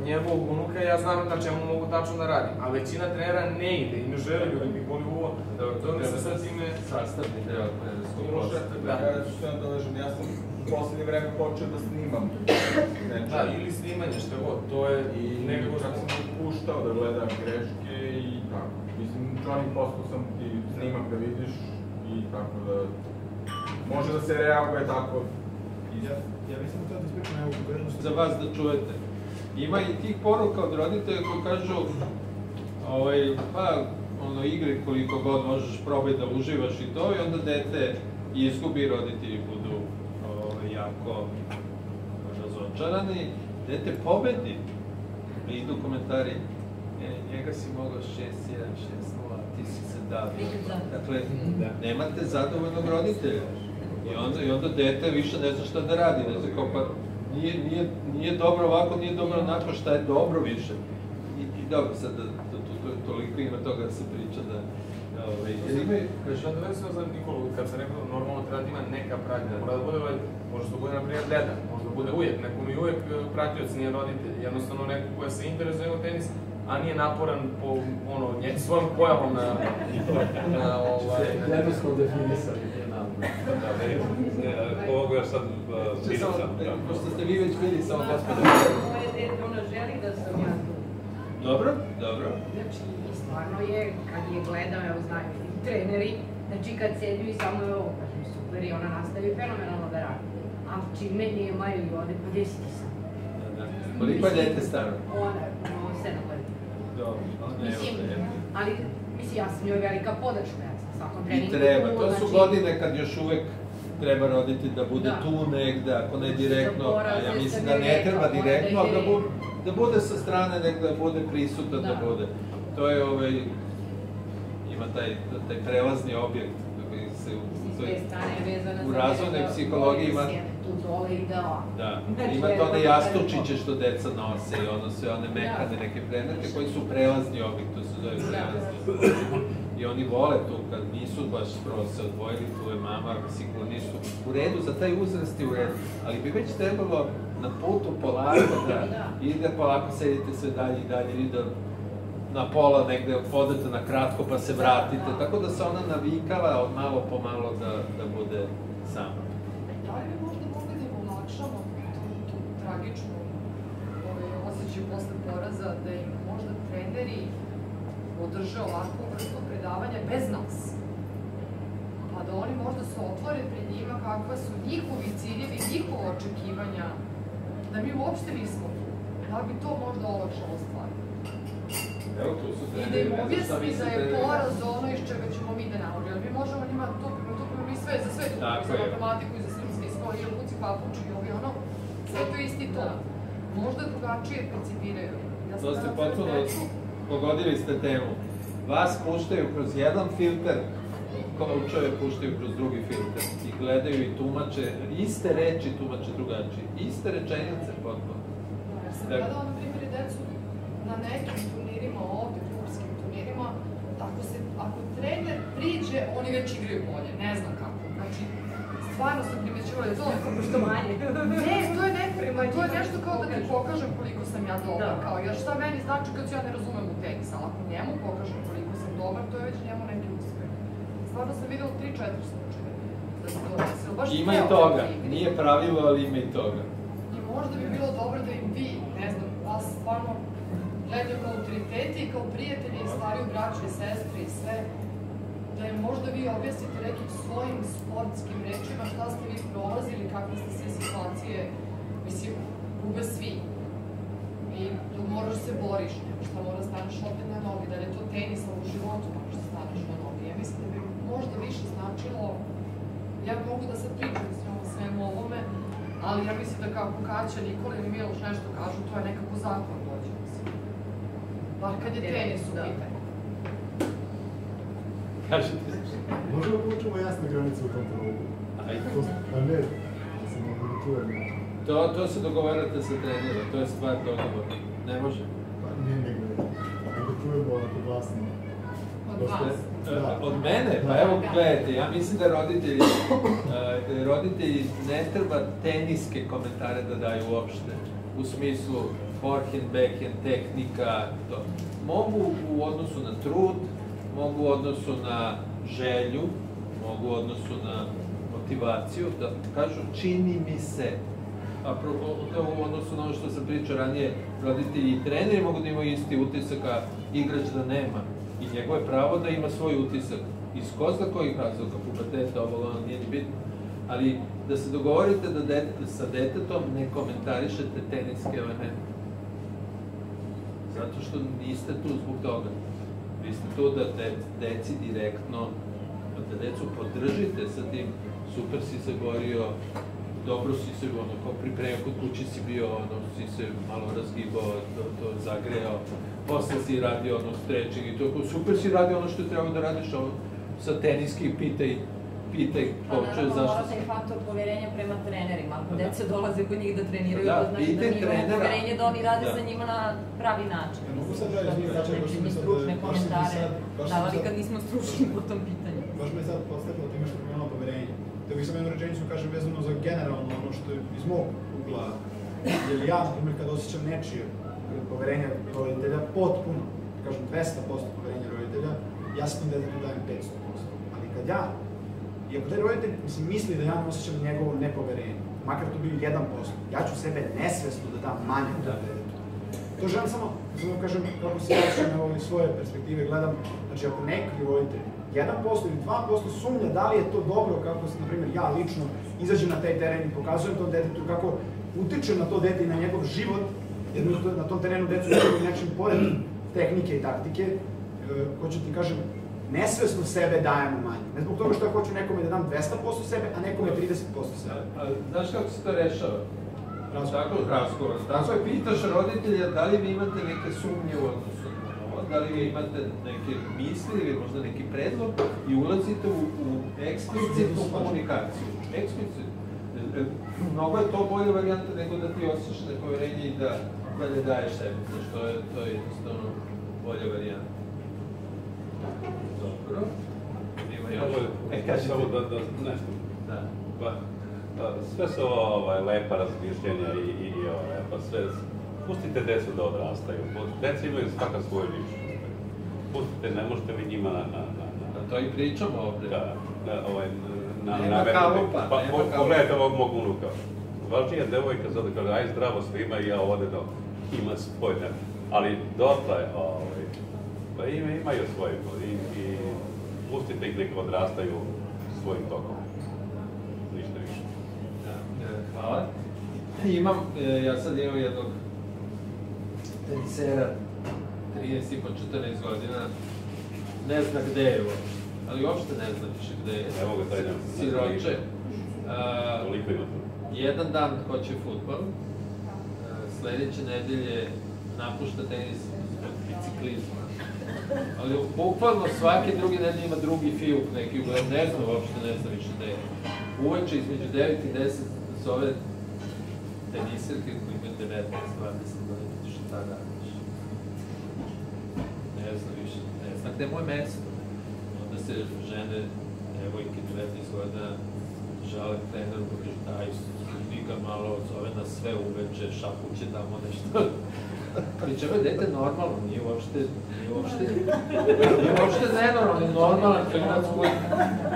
njegovog unuka, ja znam na čemu mogu tačno da radim. A većina trenera ne ide i ne želi ga da bi boli uvo. Da oni se sad time... Sastavni deo trenerskog Može, posla. da, ja ću se vam dovežem, ja sam u poslednje vreme počeo da snimam. Znači, Da, ili snimanje, što god, to je I nekako čak sam puštao da gledam greške i tako. Mislim, Johnny poslu sam ti snimak da vidiš i tako da može da se reaguje tako. Ja, ja bih samo htio da ispričam evo konkretno za vas da čujete. Ima i tih poruka od roditelja koji kažu ovaj, pa, ono, igre koliko god možeš, probaj da uživaš i to, i onda dete izgubi, roditelji budu ovaj, jako razočarani, dete pobedi. I idu komentari, e, njega si mogao 6-1, 6-0, ti si se davio. Dakle, nemate zadovoljnog roditelja. I onda, I onda dete više ne zna šta da radi, ne zna kao pa nije, nije, nije dobro ovako, nije dobro onako, šta je dobro više. I, i dobro, sad da, da, to, to, toliko ima toga da se priča da, da ovaj, Kažeš, onda već sam za Nikolu, kad sam rekao normalno treba da ima neka pratnja, mora da bude ovaj, može da bude, na primjer, deda, može da bude ujek, neko mi je uvek e, pratioc, nije roditelj, jednostavno neko koja se interesuje u tenis, a nije naporan po, ono, nje, svojom pojavom na, na, ovaj, na Jednostavno definisali je nam. Ovoga sad Če samo, sam, da. pošto ste vi već bili sa gospodom. Moje dete, ona želi da sam ja tu. Dobro, dobro. Znači, i stvarno je, kad je gledam, evo znaju i treneri, znači kad sedju i samo je ovo, kažem, super i ona nastavi fenomenalno da radi. A čim me nemaju i ode, pa gde si ti sad? Da, da. Koliko je dete staro? Ona, ono, sedam godina. Dobro, ne, Mislim, ne. ali, mislim, ja sam njoj velika podrška, ja sam svakom I treningu. treba, tu, to su znači, godine kad još uvek treba roditi da bude Da. tu negde, ako ne direktno, a ja mislim da ne treba direktno, da ali da da bude sa strane, nek da bude prisutan, da Da. bude. To je ovaj, ima taj, taj prelazni objekt, da bi se u, razvojnoj psihologiji ima, Tu dole i da Da, Znači, ima to one jastučiće to. što deca nose i ono sve one mekane neke predmete koji su prelazni objekt, to se zove Da. prelazni objekt. I oni vole tu kad nisu baš skoro se odvojili, tu je mama, sigurno nisu u redu, za taj uzrast je u redu, ali bi već trebalo na putu polako da ide polako, sedite sve dalje i dalje i da na pola negde odete na kratko pa se vratite, tako da se ona navikala od malo po malo da, da bude sama. Da li bi možda mogli da im olakšamo tu, tu tragičnu ovaj, osjećaj posle poraza, da im možda treneri održe ovakvu vrstu predavanja bez nas? Pa da oni možda se otvore pred njima kakva su njihovi ciljevi, njihova očekivanja, da mi uopšte nismo tu. Da bi to možda olakšalo stvari? Evo tu su I da im objasni da je poraz ono iz čega ćemo mi da naučimo. Mi možemo njima to, to mi sve, za sve tu, Tako za matematiku, i za srpski, istoriju, kuci papuči, i ovi ono. Sve to isti to. Možda drugačije percipiraju. Ja sam To ste potpuno pogodili ste temu. Vas puštaju kroz jedan filter, koučove puštaju kroz drugi filter i gledaju i tumače, iste reči tumače drugačije, iste rečenice potpuno. Jer sam gledala, na primjer, decu na nekim turnirima ovde, klubskim turnirima, ako se, ako trener priđe, oni već igraju bolje, ne znam kako. Znači, stvarno sam primećivala da je to... Poštovanje. Ne, to je ne, to je nešto kao da ti pokažem koliko sam ja dobar, kao, jer šta meni znači kad se ja ne razumem u tenis, ali ako njemu pokažem koliko sam dobar, to je već njemu neki uspeh. Stvarno sam videla 3-4 slučaje da se to desilo, baš Ima i ceo toga, nije pravilo, ali ima i toga. I možda bi bilo dobro da im vi, ne znam, vas stvarno gledaju kao autoriteti kao prijatelji i stariju braću i sestre i sve, da im možda vi objasnite nekim svojim sportskim rečima šta ste vi prolazili, kakve ste sve situacije, mislim, gube svi. I dok moraš se boriš, šta mora staneš opet na noge, da li je to tenis, ali u životu moraš da staneš na noge. Ja mislim da bi možda više značilo, ja mogu da sad pričam s njom o svemu ovome, ali ja mislim da kako Kaća, Nikola ili Miloš nešto kažu, to je nekako zakon dođe, mislim. Bar kad je tenis u pitanju. Kažete. Možemo da učimo jasne granice u tom. To- A ne, da se mogu da čujem. To, to se dogovarate sa trenerom, to je stvar dogovora. Ne može. Pa ne, nego, nego čujemo onako glasno. Od vas? Da. Od mene? Pa Da. evo, gledajte, ja mislim da roditelji, e, roditelji ne treba teniske komentare da daju uopšte, u smislu forehand, backhand, tehnika, to. Mogu u odnosu na trud, mogu u odnosu na želju, mogu u odnosu na motivaciju, da kažu čini mi se, a pro, to u odnosu na ono što sam pričao ranije, roditelji i treneri mogu da imaju isti utisak, a igrač da nema. I njegovo je pravo da ima svoj utisak. Iz ko zna kojih razloga, puberteta, ovo, ono, nije ni bitno. Ali da se dogovorite da dete, sa detetom ne komentarišete teniske elemente. Zato što niste tu zbog toga. Vi ste tu da de, deci direktno, da decu podržite sa tim, super si se borio, dobro si se ono, kao pripremio kod kući si bio, ono, si se malo razgibao, to, to zagreo, posle si radio ono stretching i to, super si radio ono što je trebalo da radiš, ovo, sa teniski pitaj, pitaj Pa koče naravno zašto si... taj faktor poverenja prema trenerima. Ako Da. deca dolaze kod njih da treniraju, Da, to znači da mi imamo trenera. poverenje da oni rade Da. sa njima na pravi način. Ja mogu sad da izvijem, baš Neki mi sad, stručne komentare davali kad nismo stručni po tom pitanju. Baš me sad podstaklo time što imamo poverenje. Da bih samo jednu rečenicu kažem vezano za generalno ono što je iz mog ugla. Jer ja, na primjer, kad osjećam nečije poverenje roditelja, potpuno, da kažem 200% poverenja roditelja, ja sam da tu dajem 500%. Ali kad ja, i ako taj roditelj mislim, misli da ja ne osjećam njegovo nepoverenje, makar to bio 1%, ja ću sebe nesvesno da dam manje toga detetu. To želim samo, samo da kažem kako se ja evo, iz svoje perspektive gledam, znači ako neki roditelj 1% ili 2% sumnja da li je to dobro kako se, na primjer, ja lično izađem na taj teren i pokazujem tom detetu kako utičem na to dete i na njegov život, jer na tom terenu decu i nečim pored tehnike i taktike, e, hoću ti kažem, nesvesno sebe dajemo manje. Ne zbog toga što ja hoću nekome da dam 200% sebe, a nekome 30% sebe. A, znaš kako se to rešava? Tako, razgovor. Tako je, pitaš roditelja da li vi imate neke sumnje u odnosu na ovo, da li vi imate neke misli ili možda neki predlog i ulazite u, u eksplicitnu komunikaciju. Eksplicitnu. E, e, Mnogo je to bolja varijanta nego da ti osjećaš nepoverenje i da, da ne daješ sebi. Znaš, to je, to je jednostavno bolja varijanta. Dobro. Ima još. E, kaži Samo da, da, nešto. Da. Pa, pa, sve su ovo ovaj, lepa razmišljenja i, i, ovaj, pa sve, pustite decu da odrastaju. Deca imaju svaka svoje mišljenje. pustite, ne možete vi njima na, na, na, na A to i pričamo ovde. Da, da, ovaj, na, Nema na, kalupa, pa, nema kalupa. pogledajte ovog mog unuka. Važnija devojka sad da kaže, aj zdravo svima i ja ovde da ima svoj ne. Ali dosta je, ovaj, pa ima, imaju svoj, i, i pustite ih neka odrastaju svojim tokom. Ništa više. E, Hvala. Imam, e, ja sad imam jednog tenisera, 13 i po 14 godina, ne zna gde je uopšte, ali uopšte ne zna više gde je. Evo ga taj dan. Siroče. A, Toliko ima tu. Jedan dan hoće futbol, sledeće nedelje napušta tenis zbog biciklizma. Ali bukvalno svake druge nedelje ima drugi fiuk neki, uglavnom ne zna uopšte, ne zna više gde je. Uveče između 9 i 10 zove teniserke koji imaju 19, 20 godina, šta radiš? Ne zna više, ne zna gde je moje mesto. Onda se žene, devojke, 19 godina, žale treneru, kaže, daj, sudi malo, zove nas sve uveče, šapuće tamo nešto. Pri čemu je dete normalno, nije uopšte, nije uopšte, nije uopšte nenormalno, je normalan klinac koji,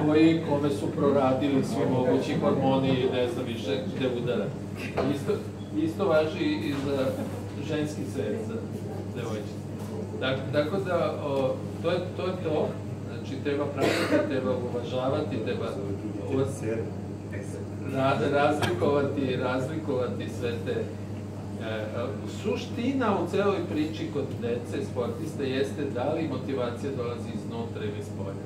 koji, kome su proradili svi mogući hormoni i ne znam više gde udara. Isto, isto važi i za ženski svet, za devojčice. Tako, tako da, o, to, je, to je to. Znači, treba pratiti, treba uvažavati, treba rad, razlikovati, razlikovati sve te suština u celoj priči kod dece sportista jeste da li motivacija dolazi iznutra ili spolja.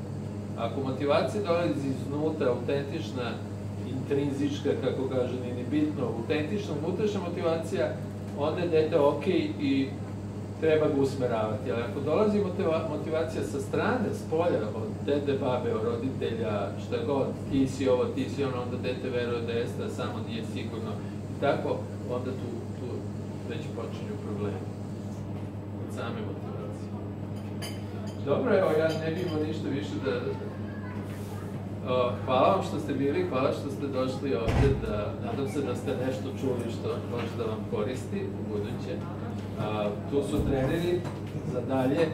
Ako motivacija dolazi iznutra, autentična, intrinzička, kako kaže, nije ni bitno, autentična, unutrašnja motivacija, onda je dete ok i treba ga usmeravati. Ali ako dolazi motiva, motivacija sa strane, s polja, od dede, babe, od roditelja, šta god, ti si ovo, ti si ono, onda dete veruje da jeste, a samo nije sigurno. I tako, onda tu, tu već počinju problemi. Od same motivacije. Dobro, evo, ja ne bih imao ništa više da... O, hvala vam što ste bili, hvala što ste došli ovde, da, nadam se da ste nešto čuli što može da vam koristi u buduće. A, tu su treneri za dalje,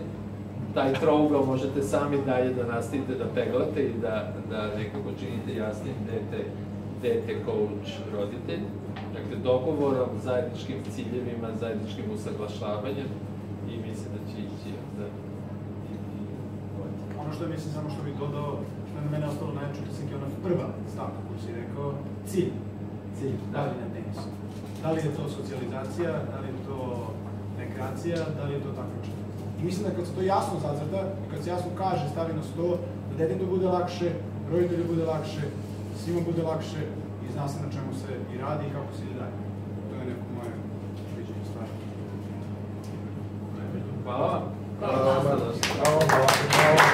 taj trougao možete sami dalje da nastavite da peglate i da, da nekako činite jasnim dete, dete, coach, roditelj. Dakle, dogovorom, zajedničkim ciljevima, zajedničkim usaglašavanjem i mislim da će ići onda. Ono što mislim samo što bih dodao, što je na mene ostalo utisak je ona prva stavka koju si rekao, cilj. Cilj, bavljenja tenisom. Da li je to socijalizacija, da li je to rekreacija, da li je to takmičenje. I mislim da kad se to jasno zacrta, kad se jasno kaže, stavi na sto, da detetu bude lakše, roditelju bude lakše, svima bude lakše i zna se na čemu se i radi i kako se ide dalje. Hvala vam. Hvala vam. Hvala vam.